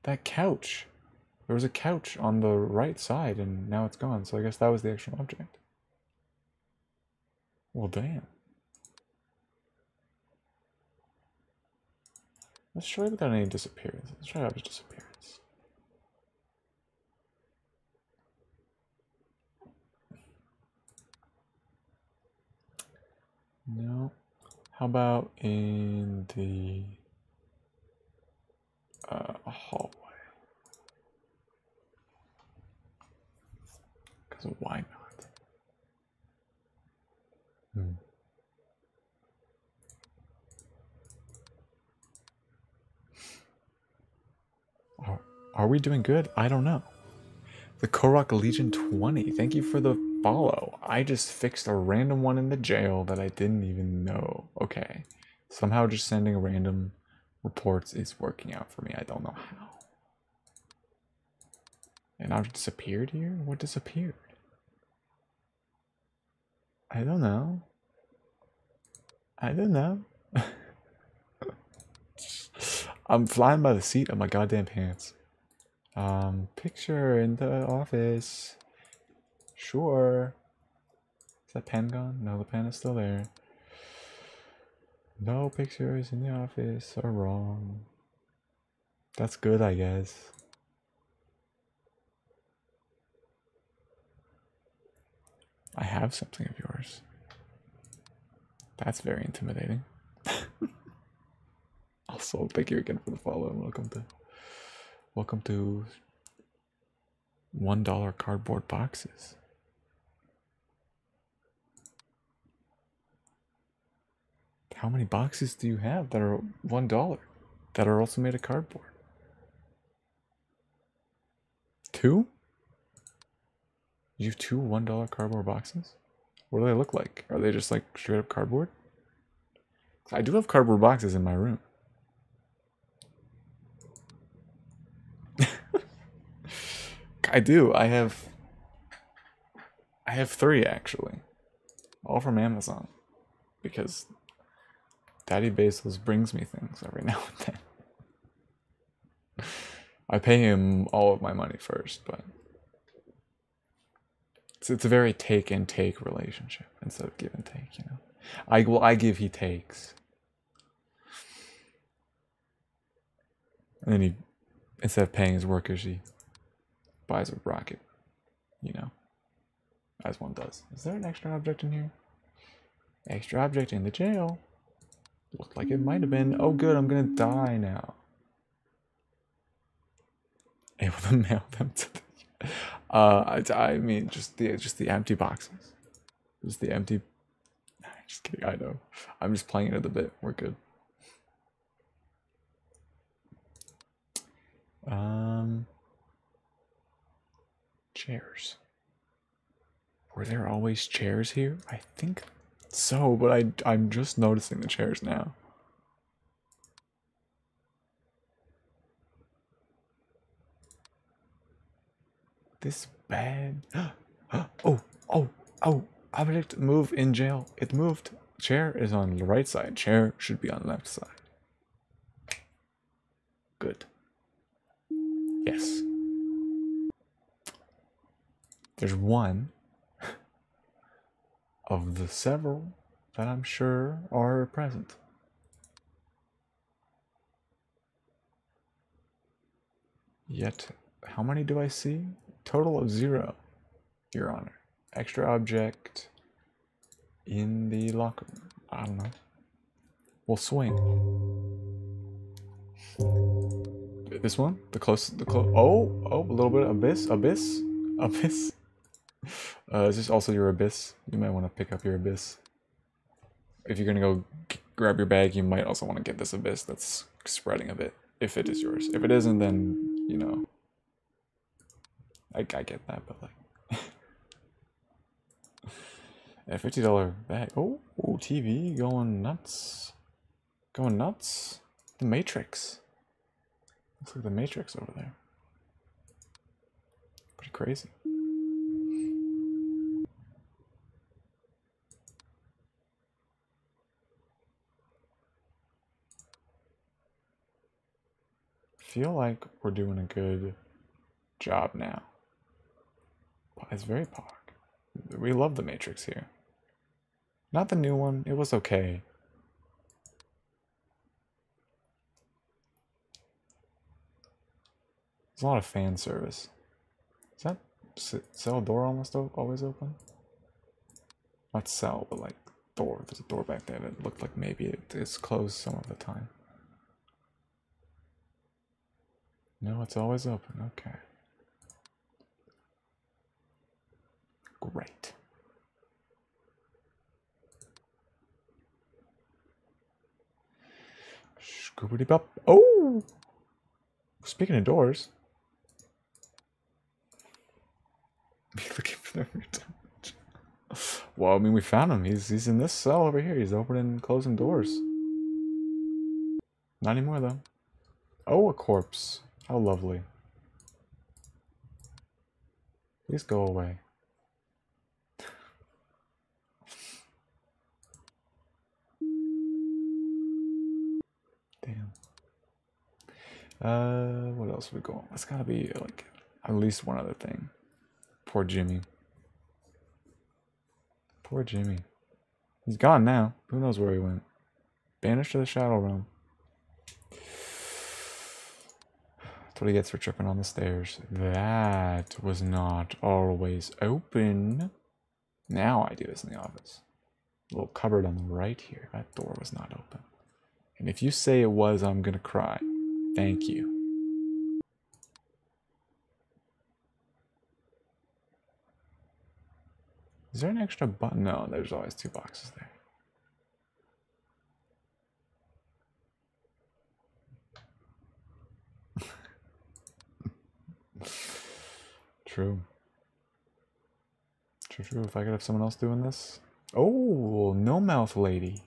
that couch. There was a couch on the right side and now it's gone. So I guess that was the extra object. Well, damn. Let's try without any disappearance. Let's try average disappearance. No. How about in the uh, hallway? Because why not? Hmm. Are, are we doing good? I don't know. The Korok Legion 20. Thank you for the follow. I just fixed a random one in the jail that I didn't even know. Okay. Somehow just sending random reports is working out for me. I don't know how. And I've disappeared here? What disappeared? I don't know. I don't know. I'm flying by the seat of my goddamn pants. Um, picture in the office. Sure. Is that pen gone? No, the pen is still there. No pictures in the office are wrong. That's good, I guess. I have something of yours. That's very intimidating. also, thank you again for the follow and welcome to welcome to one dollar cardboard boxes. How many boxes do you have that are one dollar that are also made of cardboard? Two? You have two one dollar cardboard boxes? What do they look like? Are they just like straight up cardboard? I do have cardboard boxes in my room. I do. I have I have three actually. All from Amazon. Because Daddy Bezos brings me things every now and then. I pay him all of my money first, but it's, it's a very take and take relationship instead of give and take, you know. I well I give, he takes. And then he instead of paying his workers, he buys a rocket, you know, as one does. Is there an extra object in here? Extra object in the jail. Looked like it might have been. Oh, good, I'm gonna die now. Able to mail them to the. Uh, I, I mean, just the just the empty boxes, just the empty. Just kidding. I know. I'm just playing it a bit. We're good. Um, chairs. Were there always chairs here? I think so, but I I'm just noticing the chairs now. This bad. oh, oh, oh, object move in jail. It moved. Chair is on the right side. Chair should be on left side. Good. Yes. There's one of the several that I'm sure are present. Yet, how many do I see? Total of zero, Your Honor. Extra object in the locker room. I don't know. We'll swing. This one? The close, the close. Oh, oh, a little bit of abyss, abyss, abyss. Uh, is this also your abyss? You might want to pick up your abyss. If you're gonna go grab your bag, you might also want to get this abyss that's spreading a bit. If it is yours. If it isn't, then you know. I, I get that, but like. a fifty dollar bag. Oh, oh, TV going nuts. Going nuts. The Matrix. Looks like the Matrix over there. Pretty crazy. feel like we're doing a good job now. It's very pog. We love the Matrix here. Not the new one, it was okay. There's a lot of fan service. Is that cell door almost always open? Not cell, but like door. There's a door back there that looked like maybe it is closed some of the time. No, it's always open. Okay. Great. Scoobity bop. Oh! Speaking of doors. well, I mean, we found him. He's he's in this cell over here. He's opening and closing doors. Not anymore, though. Oh, a corpse. How lovely. Please go away. Uh, what else we go? It's gotta be like at least one other thing. Poor Jimmy. Poor Jimmy. He's gone now. Who knows where he went? Banished to the Shadow Realm. That's what he gets for tripping on the stairs. That was not always open. Now I do this in the office. A little cupboard on the right here. That door was not open. And if you say it was, I'm gonna cry. Thank you. Is there an extra button? No, there's always two boxes there. True. True, true. If I could have someone else doing this. Oh, no mouth lady.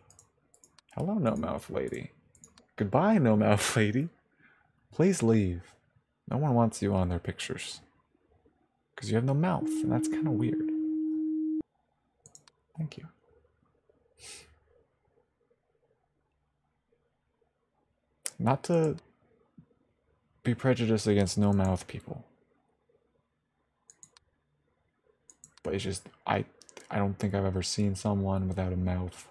Hello, no mouth lady. Goodbye, no mouth lady. Please leave. No one wants you on their pictures. Because you have no mouth, and that's kind of weird. Thank you. Not to be prejudiced against no mouth people. But it's just I I don't think I've ever seen someone without a mouth.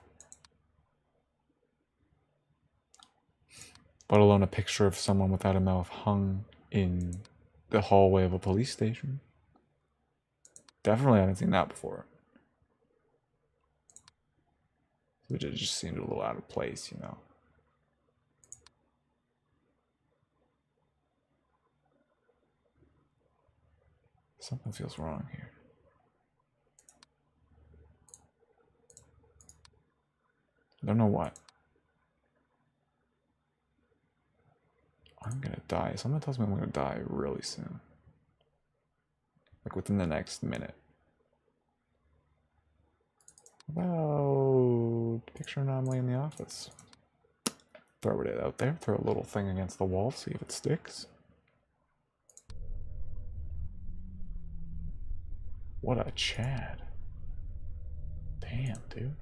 Let alone a picture of someone without a mouth hung in the hallway of a police station. Definitely haven't seen that before. Which it just seemed a little out of place, you know. Something feels wrong here. I don't know what. I'm gonna die. Someone tells me I'm gonna die really soon. Like within the next minute. About picture anomaly in the office. Throw it out there, throw a little thing against the wall, see if it sticks. What a Chad. Damn, dude.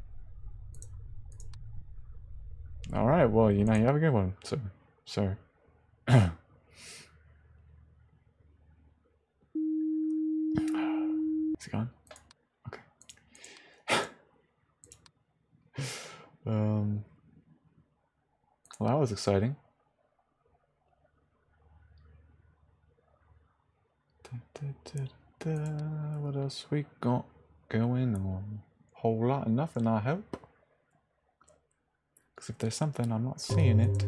All right. Well, you know, you have a good one, sir. Sir. Is it gone? Okay. um. Well, that was exciting. Da, da, da, what else we got going on? Whole lot of nothing, I hope. Because if there's something, I'm not seeing it.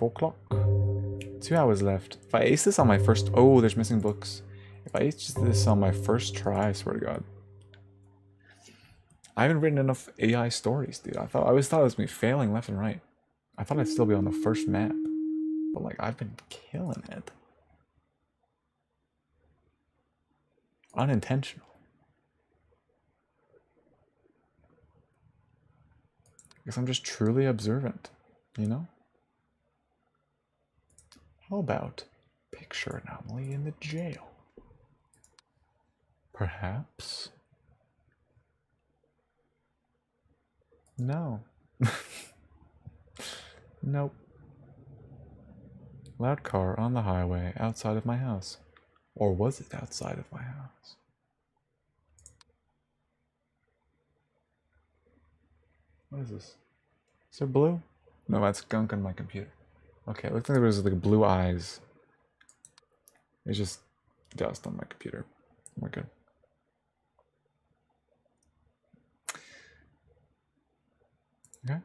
It's four o'clock. Two hours left. If I ace this on my first... Oh, there's missing books. If I ace this on my first try, I swear to God. I haven't written enough AI stories, dude. I thought I always thought it was me failing left and right. I thought I'd still be on the first map. But like I've been killing it. Unintentional. Because I'm just truly observant, you know? How about picture anomaly in the jail? Perhaps? No. nope. Loud car on the highway outside of my house. Or was it outside of my house? What is this? Is there blue? No, that's gunk on my computer. Okay, it looked like there was like blue eyes. It's just dust on my computer. We're good. Okay.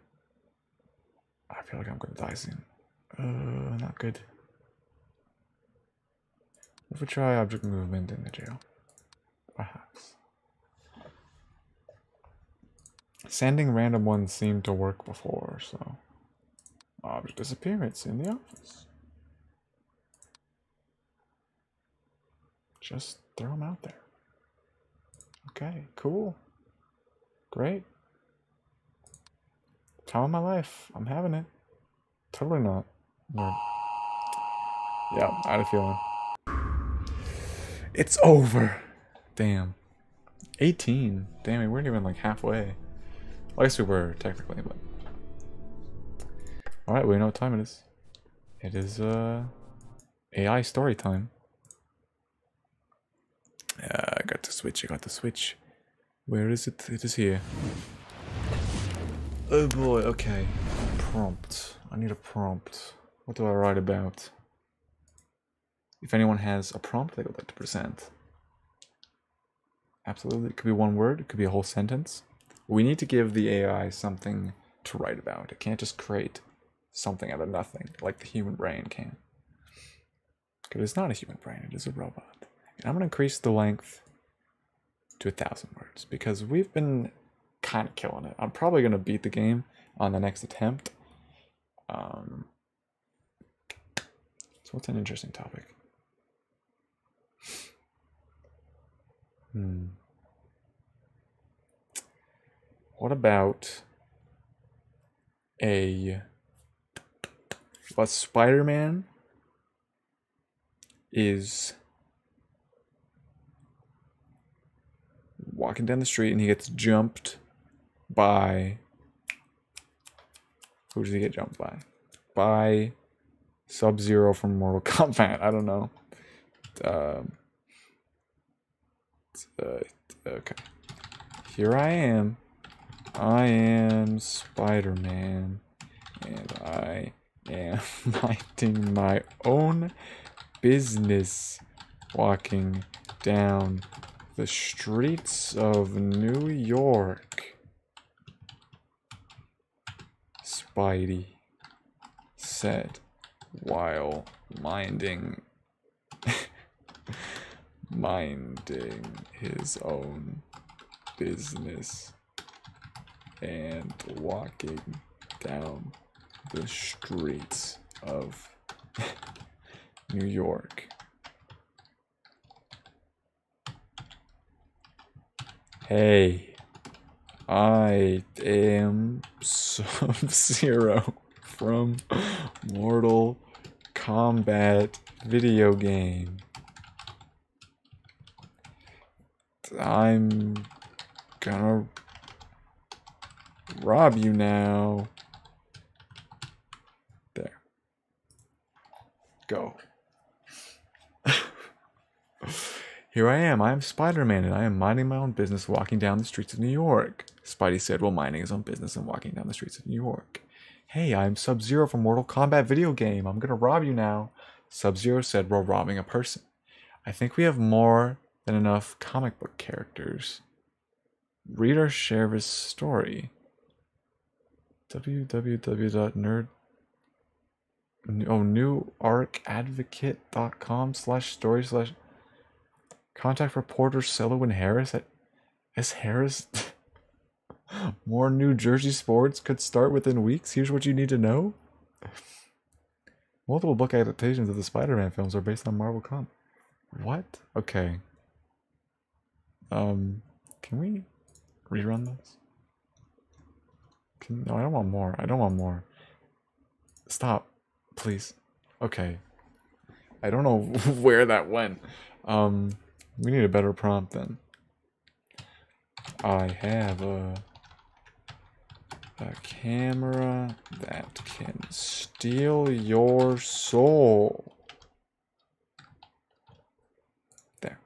I feel like I'm gonna die soon. Uh, not good. If we try object movement in the jail, perhaps. Sending random ones seemed to work before, so object disappearance in the office. Just throw them out there. Okay, cool. Great. Time of my life. I'm having it. Totally not. No. Yeah, I had a feeling. It's over. Damn. 18. Damn, we weren't even like halfway. Well, I guess we were technically, but. Alright, we know what time it is. It is uh AI story time. Yeah, I got the switch, I got the switch. Where is it? It is here. Oh boy, okay. Prompt. I need a prompt. What do I write about? If anyone has a prompt they would like to present. Absolutely. It could be one word, it could be a whole sentence. We need to give the AI something to write about. It can't just create something out of nothing like the human brain can. Because it's not a human brain, it is a robot. And I'm going to increase the length to a thousand words because we've been kind of killing it. I'm probably going to beat the game on the next attempt. Um, so, what's an interesting topic? Hmm. What about a what Spider-Man is walking down the street and he gets jumped by who does he get jumped by? By Sub Zero from Mortal Kombat. I don't know. Um, uh, okay. Here I am. I am Spider Man. And I am minding my own business walking down the streets of New York. Spidey said while minding minding his own business and walking down the streets of New York. Hey, I am Sub-Zero from Mortal Kombat video game. I'm gonna rob you now. Go. Here I am. I am Spider Man, and I am minding my own business walking down the streets of New York. Spidey said while minding his own business and walking down the streets of New York. Hey, I'm Sub Zero from Mortal Kombat video game. I'm gonna rob you now. Sub Zero said while robbing a person. I think we have more than enough comic book characters. Read or share his story. www.nerd oh newarkadvocate.com slash story slash contact reporter Selwyn Harris at S Harris more New Jersey sports could start within weeks. Here's what you need to know. Multiple book adaptations of the Spider-Man films are based on Marvel Comics. What? Okay. Um, can we rerun this? Can, no, I don't want more. I don't want more. Stop, please. Okay. I don't know where that went. Um, we need a better prompt then. I have a a camera that can steal your soul. There.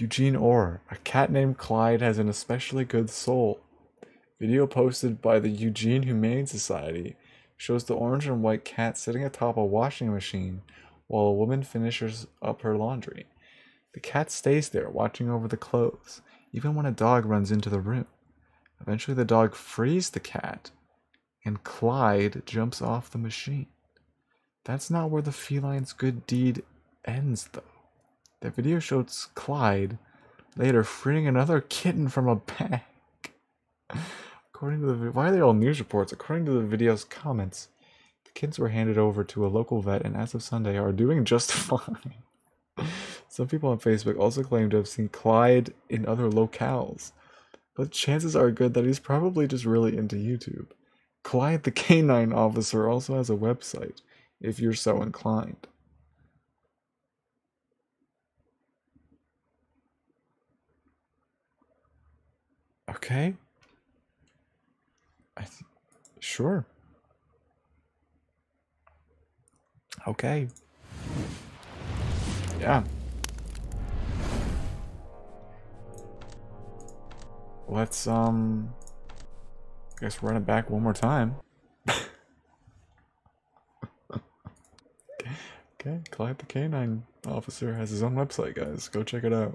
Eugene Orr. A cat named Clyde has an especially good soul. Video posted by the Eugene Humane Society shows the orange and white cat sitting atop a washing machine while a woman finishes up her laundry. The cat stays there, watching over the clothes, even when a dog runs into the room. Eventually, the dog frees the cat, and Clyde jumps off the machine. That's not where the feline's good deed ends, though. The video shows Clyde later freeing another kitten from a bag. According to the why are they all news reports? According to the video's comments, the kids were handed over to a local vet and as of Sunday are doing just fine. Some people on Facebook also claim to have seen Clyde in other locales, but chances are good that he's probably just really into YouTube. Clyde the canine officer also has a website, if you're so inclined. Okay. I th- sure. Okay. Yeah. Let's um I guess run it back one more time. okay, Clyde the Canine Officer has his own website, guys. Go check it out.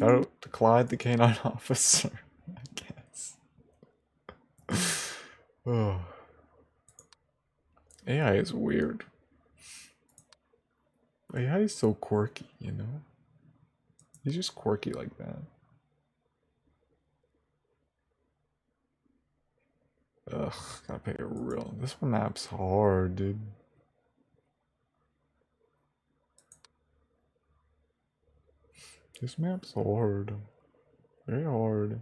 Shout out to Clyde the Canine Officer, I guess. oh. AI is weird. AI is so quirky, you know? He's just quirky like that. Ugh, gotta pay a real. This one map's hard, dude. This map's hard. Very hard.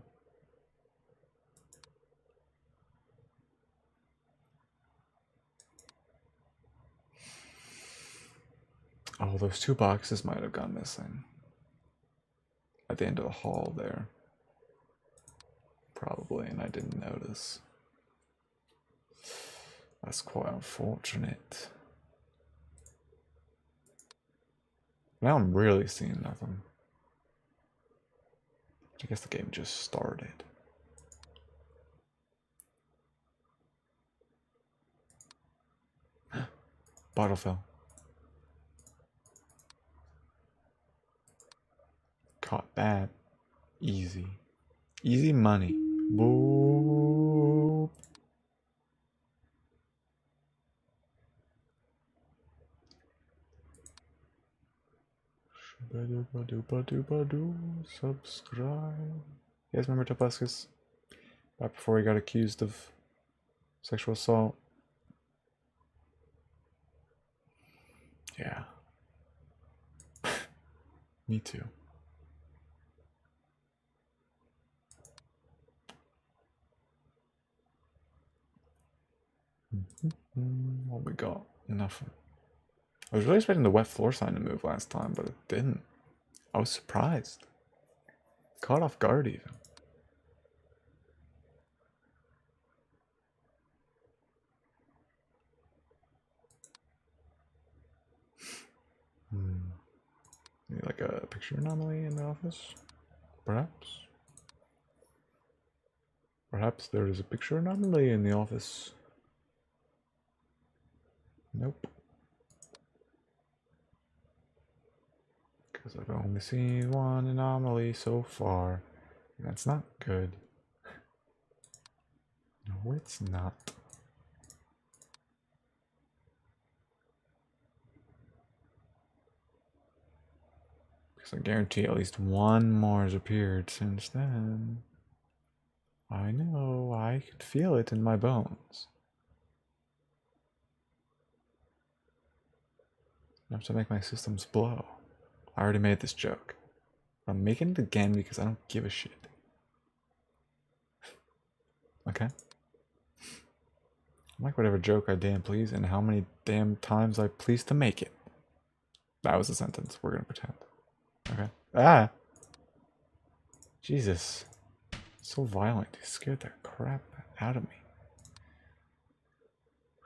Oh, those two boxes might have gone missing. At the end of the hall there. Probably, and I didn't notice. That's quite unfortunate. Now I'm really seeing nothing. I guess the game just started. Bottle fell. Caught that. Easy. Easy money. Boop. Subscribe. You guys remember Tobuscus? Back before he got accused of sexual assault. Yeah. Me too. Mm-hmm. What we got? Nothing. I was really expecting the wet floor sign to move last time, but it didn't. I was surprised. Caught off guard, even. Hmm. Maybe like a picture anomaly in the office? Perhaps? Perhaps there is a picture anomaly in the office. Nope. Because I've only seen one anomaly so far. That's not good. No, it's not. Because I guarantee at least one more has appeared since then. I know, I could feel it in my bones. Enough to make my systems blow. I already made this joke. I'm making it again because I don't give a shit. Okay? I like whatever joke I damn please and how many damn times I please to make it. That was a sentence. We're gonna pretend. Okay. Ah! Jesus. So violent. He scared the crap out of me.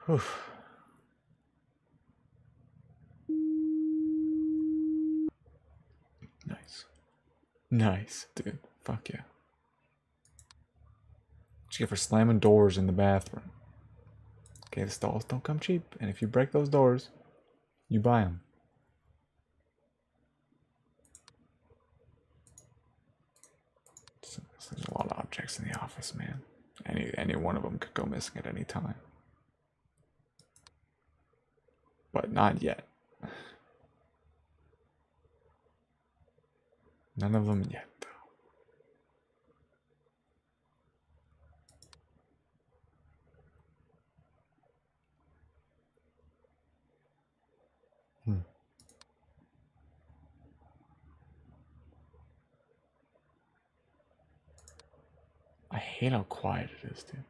Whew. Nice. Nice, dude. Fuck yeah. What you get for slamming doors in the bathroom? Okay, the stalls don't come cheap, and if you break those doors, you buy them. There's a lot of objects in the office, man. Any any one of them could go missing at any time. But not yet. None of them yet. Hmm. I hate how quiet it is, dude.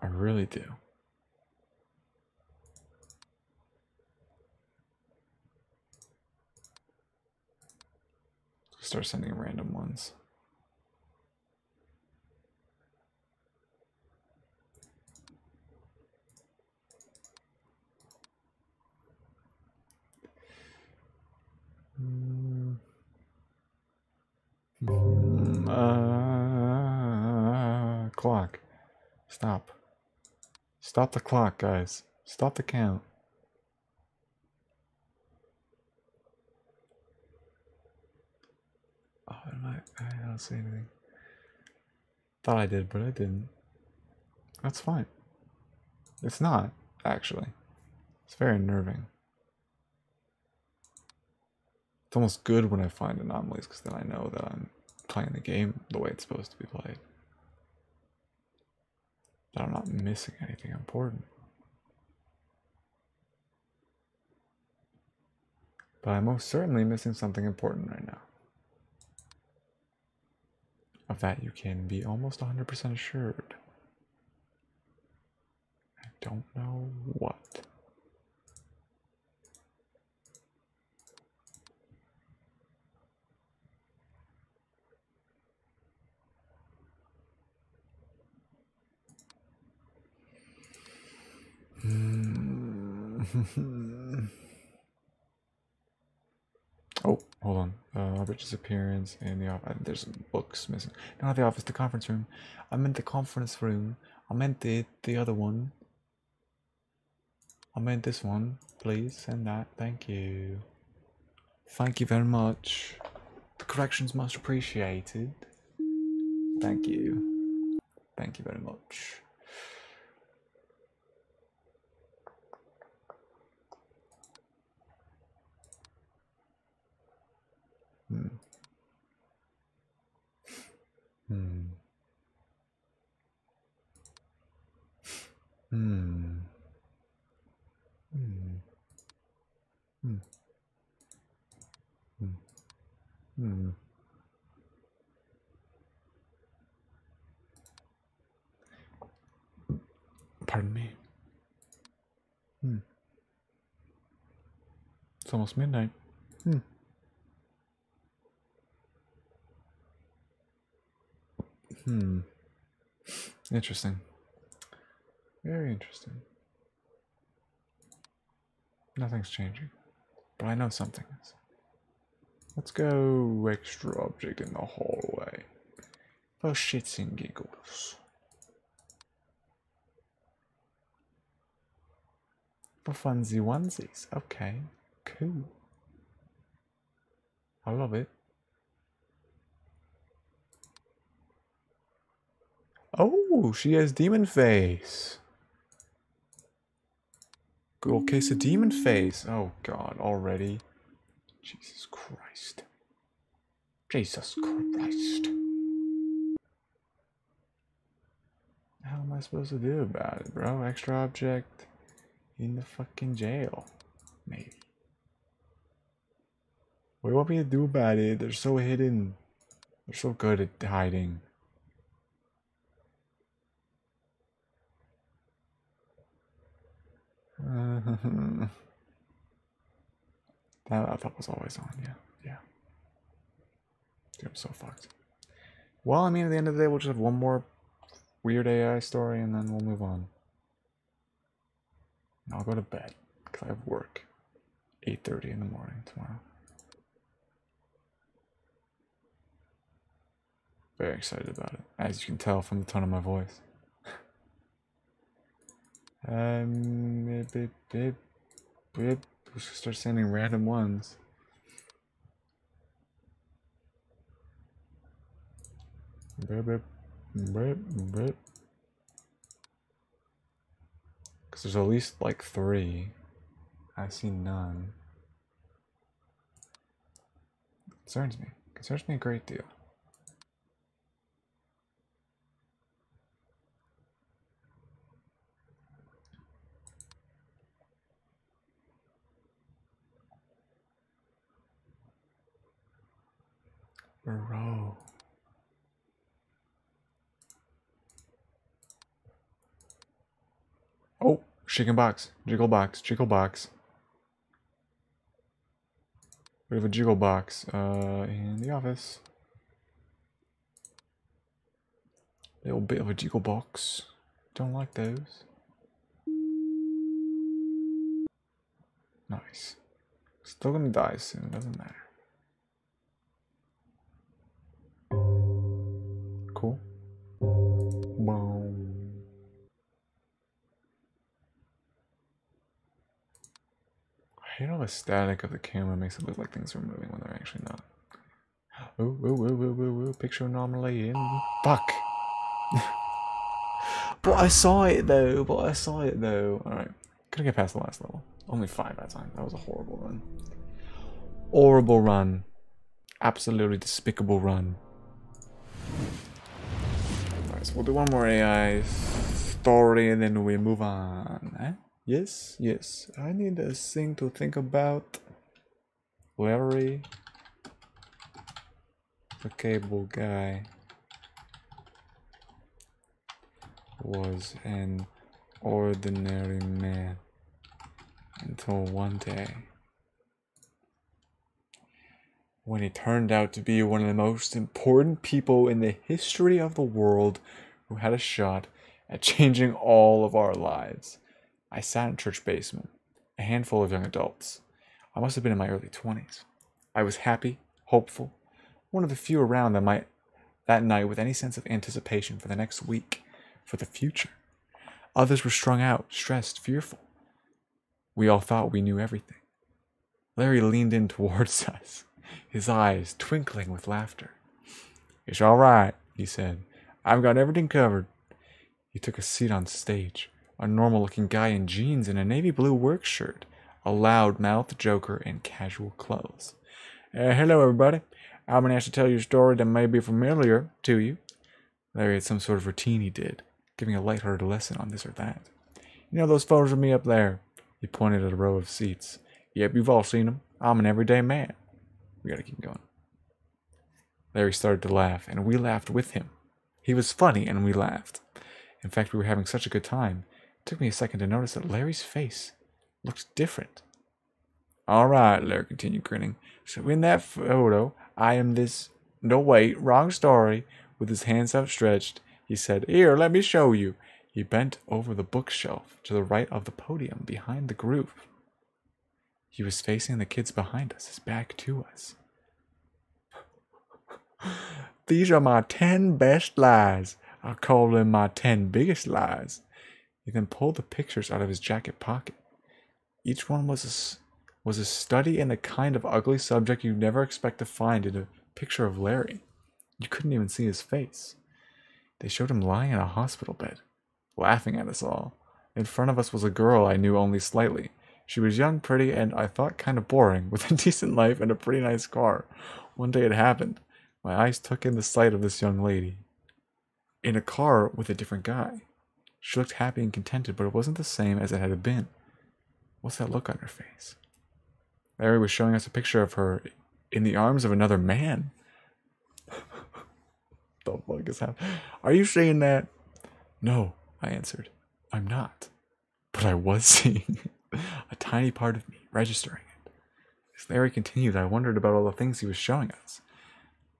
I really do. Start sending random ones. Mm. Uh, clock. Stop. Stop the clock, guys. Stop the count. Oh, am I, I don't see anything. Thought I did, but I didn't. That's fine. It's not, actually. It's very unnerving. It's almost good when I find anomalies because then I know that I'm playing the game the way it's supposed to be played. That I'm not missing anything important. But I'm most certainly missing something important right now. Of that you can be almost 100% assured. I don't know what. oh, hold on. Uh, Rich's appearance in the office. There's books missing. Not the office, the conference room. I meant the conference room. I meant the the other one. I meant this one. Please send that. Thank you. Thank you very much. The correction's much appreciated. Thank you. Thank you very much. Hmm. Hmm. Hmm. Hmm. Hmm. Pardon me. Hmm. It's almost midnight. Hmm. Hmm. Interesting. Very interesting. Nothing's changing. But I know something is. Let's go extra object in the hallway. For shits and giggles. For funsy onesies. Okay. Cool. I love it. Oh, she has demon face. Good case of demon face. Oh god, already. Jesus Christ. Jesus Christ. How am I supposed to do about it, bro? Extra object in the fucking jail. Maybe. What do you want me to do about it? They're so hidden. They're so good at hiding. Mm-hmm. that I thought was always on, yeah. Yeah. Dude, I'm so fucked. Well, I mean, at the end of the day, we'll just have one more weird AI story and then we'll move on. And I'll go to bed because I have work. 8.30 in the morning tomorrow. Very excited about it, as you can tell from the tone of my voice. Um, bip, bip, bip. Start sending random ones. Because there's at least like three. I see none. Concerns me. Concerns me a great deal. Oh, chicken box, jiggle box, jiggle box. We have a jiggle box uh, in the office. Little bit of a jiggle box. Don't like those. Nice. Still gonna die soon, doesn't matter. Hate all the static of the camera makes it look like things are moving when they're actually not. Oh, oh, oh, oh, oh, oh, picture anomaly in. Fuck! but I saw it though, but I saw it though. Alright, gonna get past the last level. Only five that time. That was a horrible run. Horrible run. Absolutely despicable run. Alright, so we'll do one more AI story and then we move on. Eh? Yes, yes. I need a thing to think about. Larry. The cable guy. Was an ordinary man. Until one day. When he turned out to be one of the most important people in the history of the world who had a shot at changing all of our lives. I sat in church basement, a handful of young adults. I must have been in my early 20s. I was happy, hopeful, one of the few around that might that night with any sense of anticipation for the next week, for the future. Others were strung out, stressed, fearful. We all thought we knew everything. Larry leaned in towards us, his eyes twinkling with laughter. It's all right, he said. I've got everything covered. He took a seat on stage, a normal looking guy in jeans and a navy blue work shirt, a loud mouthed joker in casual clothes. Uh, hello, everybody. I'm going to to tell you a story that may be familiar to you. Larry had some sort of routine he did, giving a lighthearted lesson on this or that. You know those photos of me up there? He pointed at a row of seats. Yep, you've all seen them. I'm an everyday man. We gotta keep going. Larry started to laugh, and we laughed with him. He was funny, and we laughed. In fact, we were having such a good time, took me a second to notice that Larry's face looked different. All right, Larry continued, grinning. So in that photo, I am this. No, wait, wrong story. With his hands outstretched, he said, Here, let me show you. He bent over the bookshelf to the right of the podium behind the groove. He was facing the kids behind us, his back to us. These are my 10 best lies. I call them my 10 biggest lies. He then pulled the pictures out of his jacket pocket. Each one was a, was a study in the kind of ugly subject you'd never expect to find in a picture of Larry. You couldn't even see his face. They showed him lying in a hospital bed, laughing at us all. In front of us was a girl I knew only slightly. She was young, pretty, and I thought kind of boring, with a decent life and a pretty nice car. One day it happened. My eyes took in the sight of this young lady. In a car with a different guy. She looked happy and contented, but it wasn't the same as it had been. What's that look on her face? Larry was showing us a picture of her in the arms of another man. the fuck is happening? Are you saying that? No, I answered. I'm not. But I was seeing a tiny part of me, registering it. As Larry continued, I wondered about all the things he was showing us.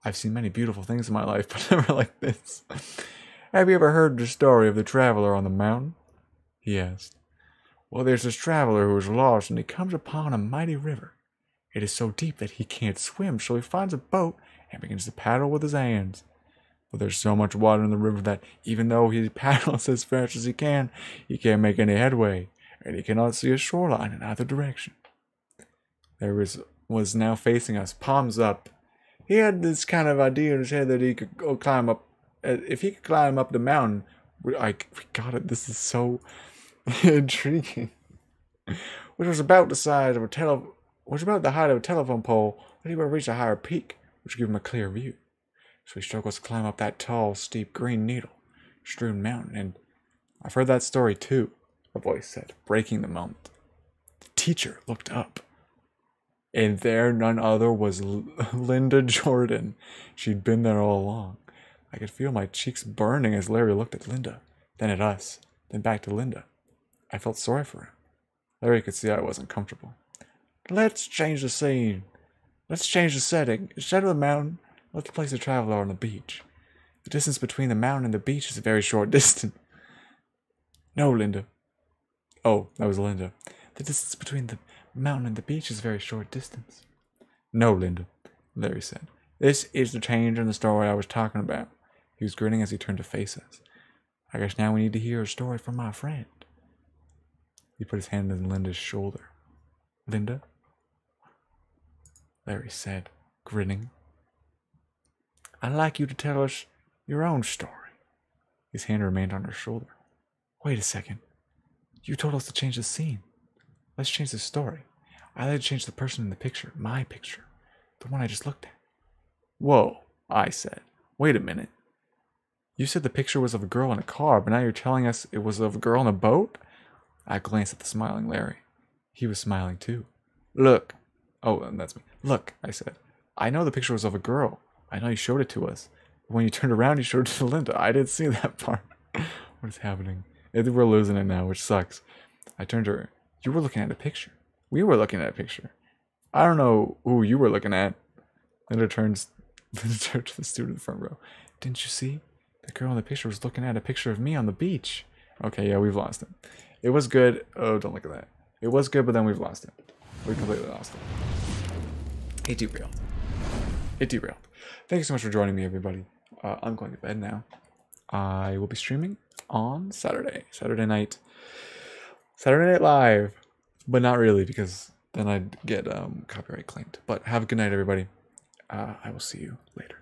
I've seen many beautiful things in my life, but never like this. Have you ever heard the story of the traveler on the mountain? He asked. Well, there's this traveler who is lost, and he comes upon a mighty river. It is so deep that he can't swim, so he finds a boat and begins to paddle with his hands. But there's so much water in the river that even though he paddles as fast as he can, he can't make any headway, and he cannot see a shoreline in either direction. There was, was now facing us, palms up. He had this kind of idea in his head that he could go climb up. Uh, If he could climb up the mountain, we, I, we got it. This is so intriguing. Which was about the size of a tele, was about the height of a telephone pole, but he would reach a higher peak, which would give him a clear view. So he struggles to climb up that tall, steep green needle strewn mountain, and I've heard that story too, a voice said, breaking the moment. The teacher looked up. And there none other was Linda Jordan. She'd been there all along. I could feel my cheeks burning as Larry looked at Linda, then at us, then back to Linda. I felt sorry for him. Larry could see I wasn't comfortable. Let's change the scene. Let's change the setting. Instead of the mountain, let's place the traveler on the beach. The distance between the mountain and the beach is a very short distance. No, Linda. Oh, that was Linda. The distance between the mountain and the beach is a very short distance. No, Linda, Larry said. This is the change in the story I was talking about. He was grinning as he turned to face us. I guess now we need to hear a story from my friend. He put his hand on Linda's shoulder. Linda? Larry said, grinning. I'd like you to tell us your own story. His hand remained on her shoulder. Wait a second. You told us to change the scene. Let's change the story. I'd like to change the person in the picture, my picture, the one I just looked at. Whoa, I said. Wait a minute. You said the picture was of a girl in a car, but now you're telling us it was of a girl in a boat? I glanced at the smiling Larry. He was smiling too. Look. Oh, and that's me. Look, I said. I know the picture was of a girl. I know you showed it to us. But when you turned around, you showed it to Linda. I didn't see that part. what is happening? We're losing it now, which sucks. I turned to her. You were looking at a picture. We were looking at a picture. I don't know who you were looking at. Linda turns Linda turned to the student in the front row. Didn't you see? The girl in the picture was looking at a picture of me on the beach. Okay, yeah, we've lost it. It was good. Oh, don't look at that. It was good, but then we've lost it. We completely lost it. It derailed. It derailed. Thank you so much for joining me, everybody. Uh, I'm going to bed now. I will be streaming on Saturday, Saturday night, Saturday Night Live, but not really because then I'd get um, copyright claimed. But have a good night, everybody. Uh, I will see you later.